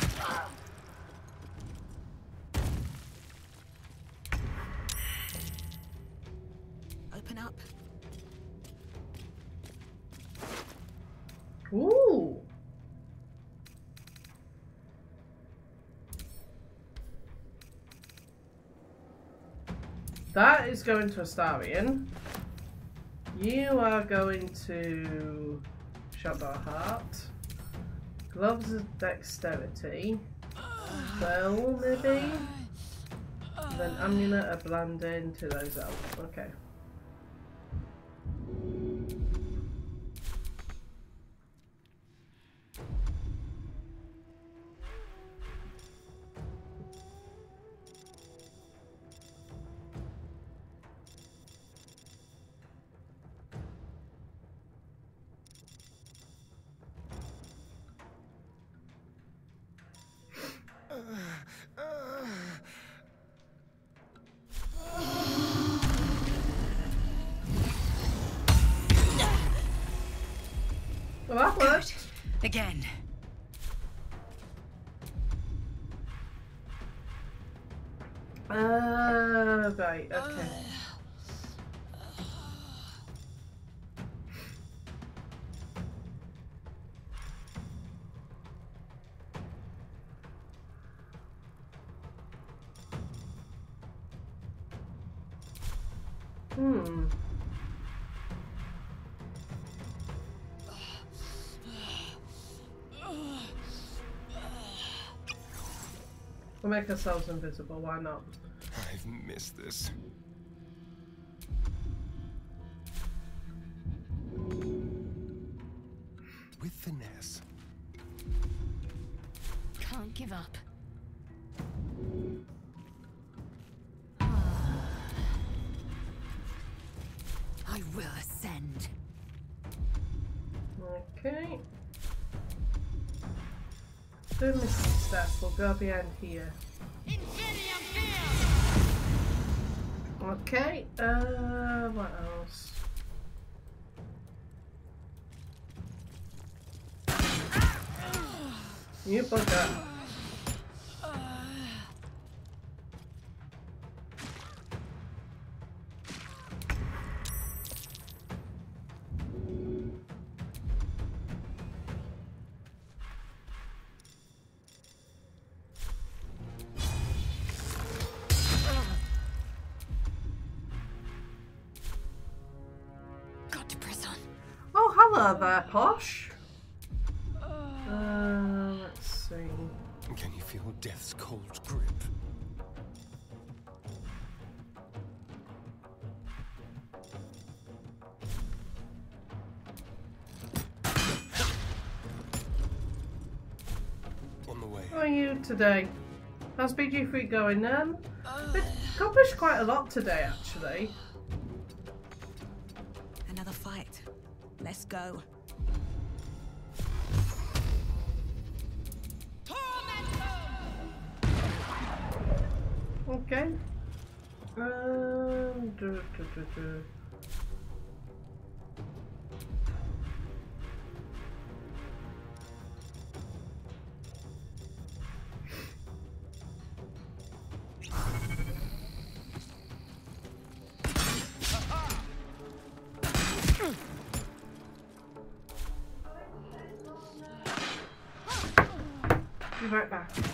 Speaker 9: Open up.
Speaker 2: Ooh. That is going to Astarion. You are going to Shadowheart. Gloves of Dexterity. Spell, maybe? Then Amulet of to those out. Okay. Make ourselves invisible, why not?
Speaker 5: I've missed this.
Speaker 2: Go behind here. Okay, uh, what else? You bugger. Today? How's BG3 going then? Accomplished quite a lot today, actually.
Speaker 9: Another fight. Let's go.
Speaker 2: Right back.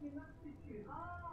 Speaker 2: 你们自己啊。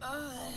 Speaker 2: Ah.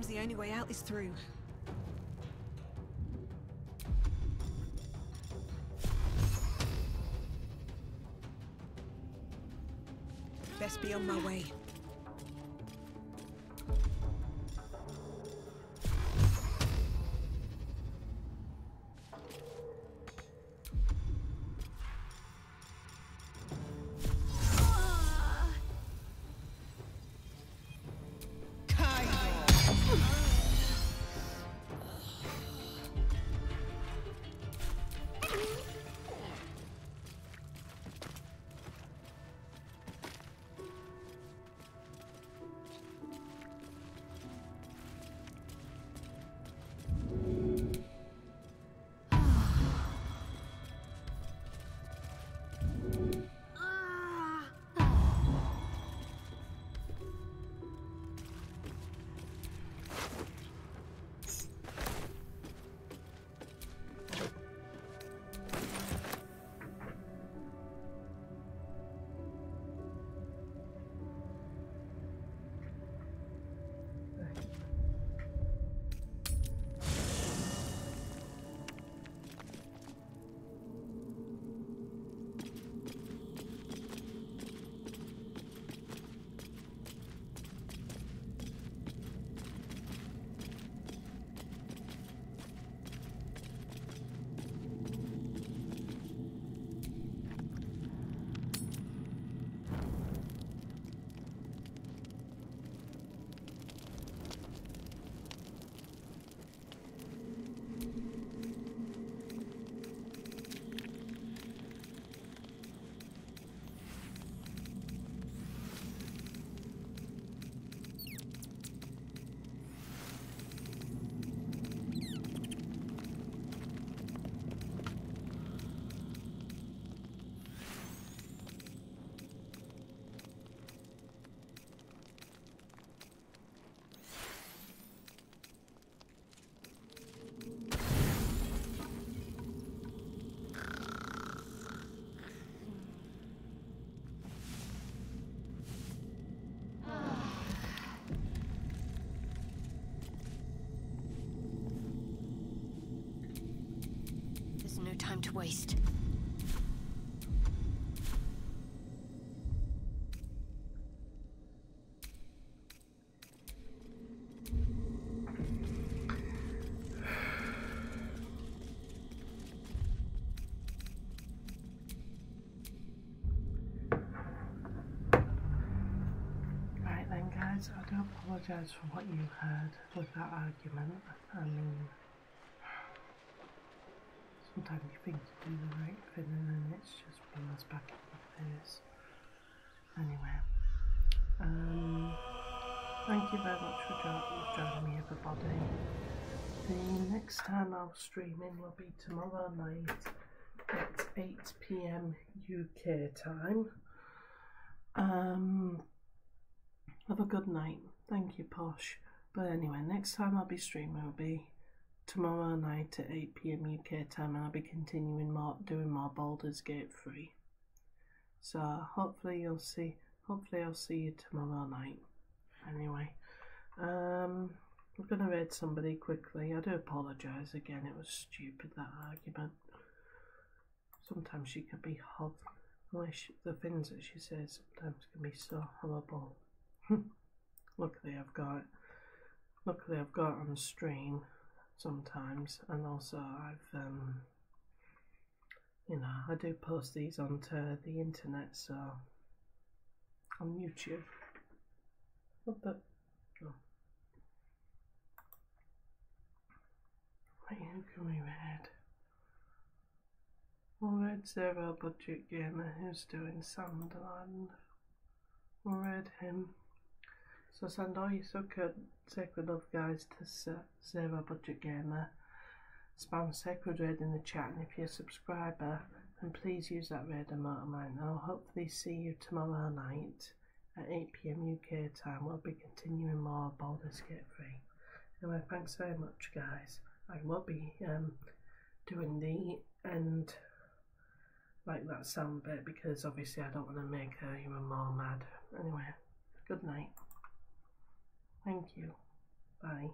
Speaker 2: the
Speaker 9: only way out is through. Best be on my way.
Speaker 3: Waste.
Speaker 2: Right then, guys, I do apologise for what you heard with that argument. I mean, you do the right thing and then it's just being us back in the face. Anyway, um, thank you very much for joining me, everybody. The next time I'll stream in will be tomorrow night at 8 pm UK time. Um, have a good night. Thank you, Posh. But anyway, next time I'll be streaming will be tomorrow night at 8 pm UK time, and I'll be continuing more, doing more Baldur's Gate 3. So hopefully you'll see. Hopefully I'll see you tomorrow night. Anyway, um, I'm gonna read somebody quickly. I do apologise again. It was stupid that argument. Sometimes she can be hot. Well, the things that she says sometimes can be so horrible. Luckily, I've got. Luckily, I've got on stream sometimes, and also I've um. You know, I do post these onto the internet, so on YouTube. What the? Oh. Right, who can we read? We'll read Zero Budget Gamer who's doing Sunderland. We'll read him. So send all your sacred, sacred love guys to Zero Budget Gamer. Spam Sacred red in the chat and if you're a subscriber then please use that red emote of mine. I'll hopefully see you tomorrow night at 8pm UK time. We'll be continuing more Baldur's Gate 3. Anyway, thanks very much guys. I will be um, doing the end like that sound bit because obviously I don't want to make her even more mad. Anyway, good night. Thank you. Bye.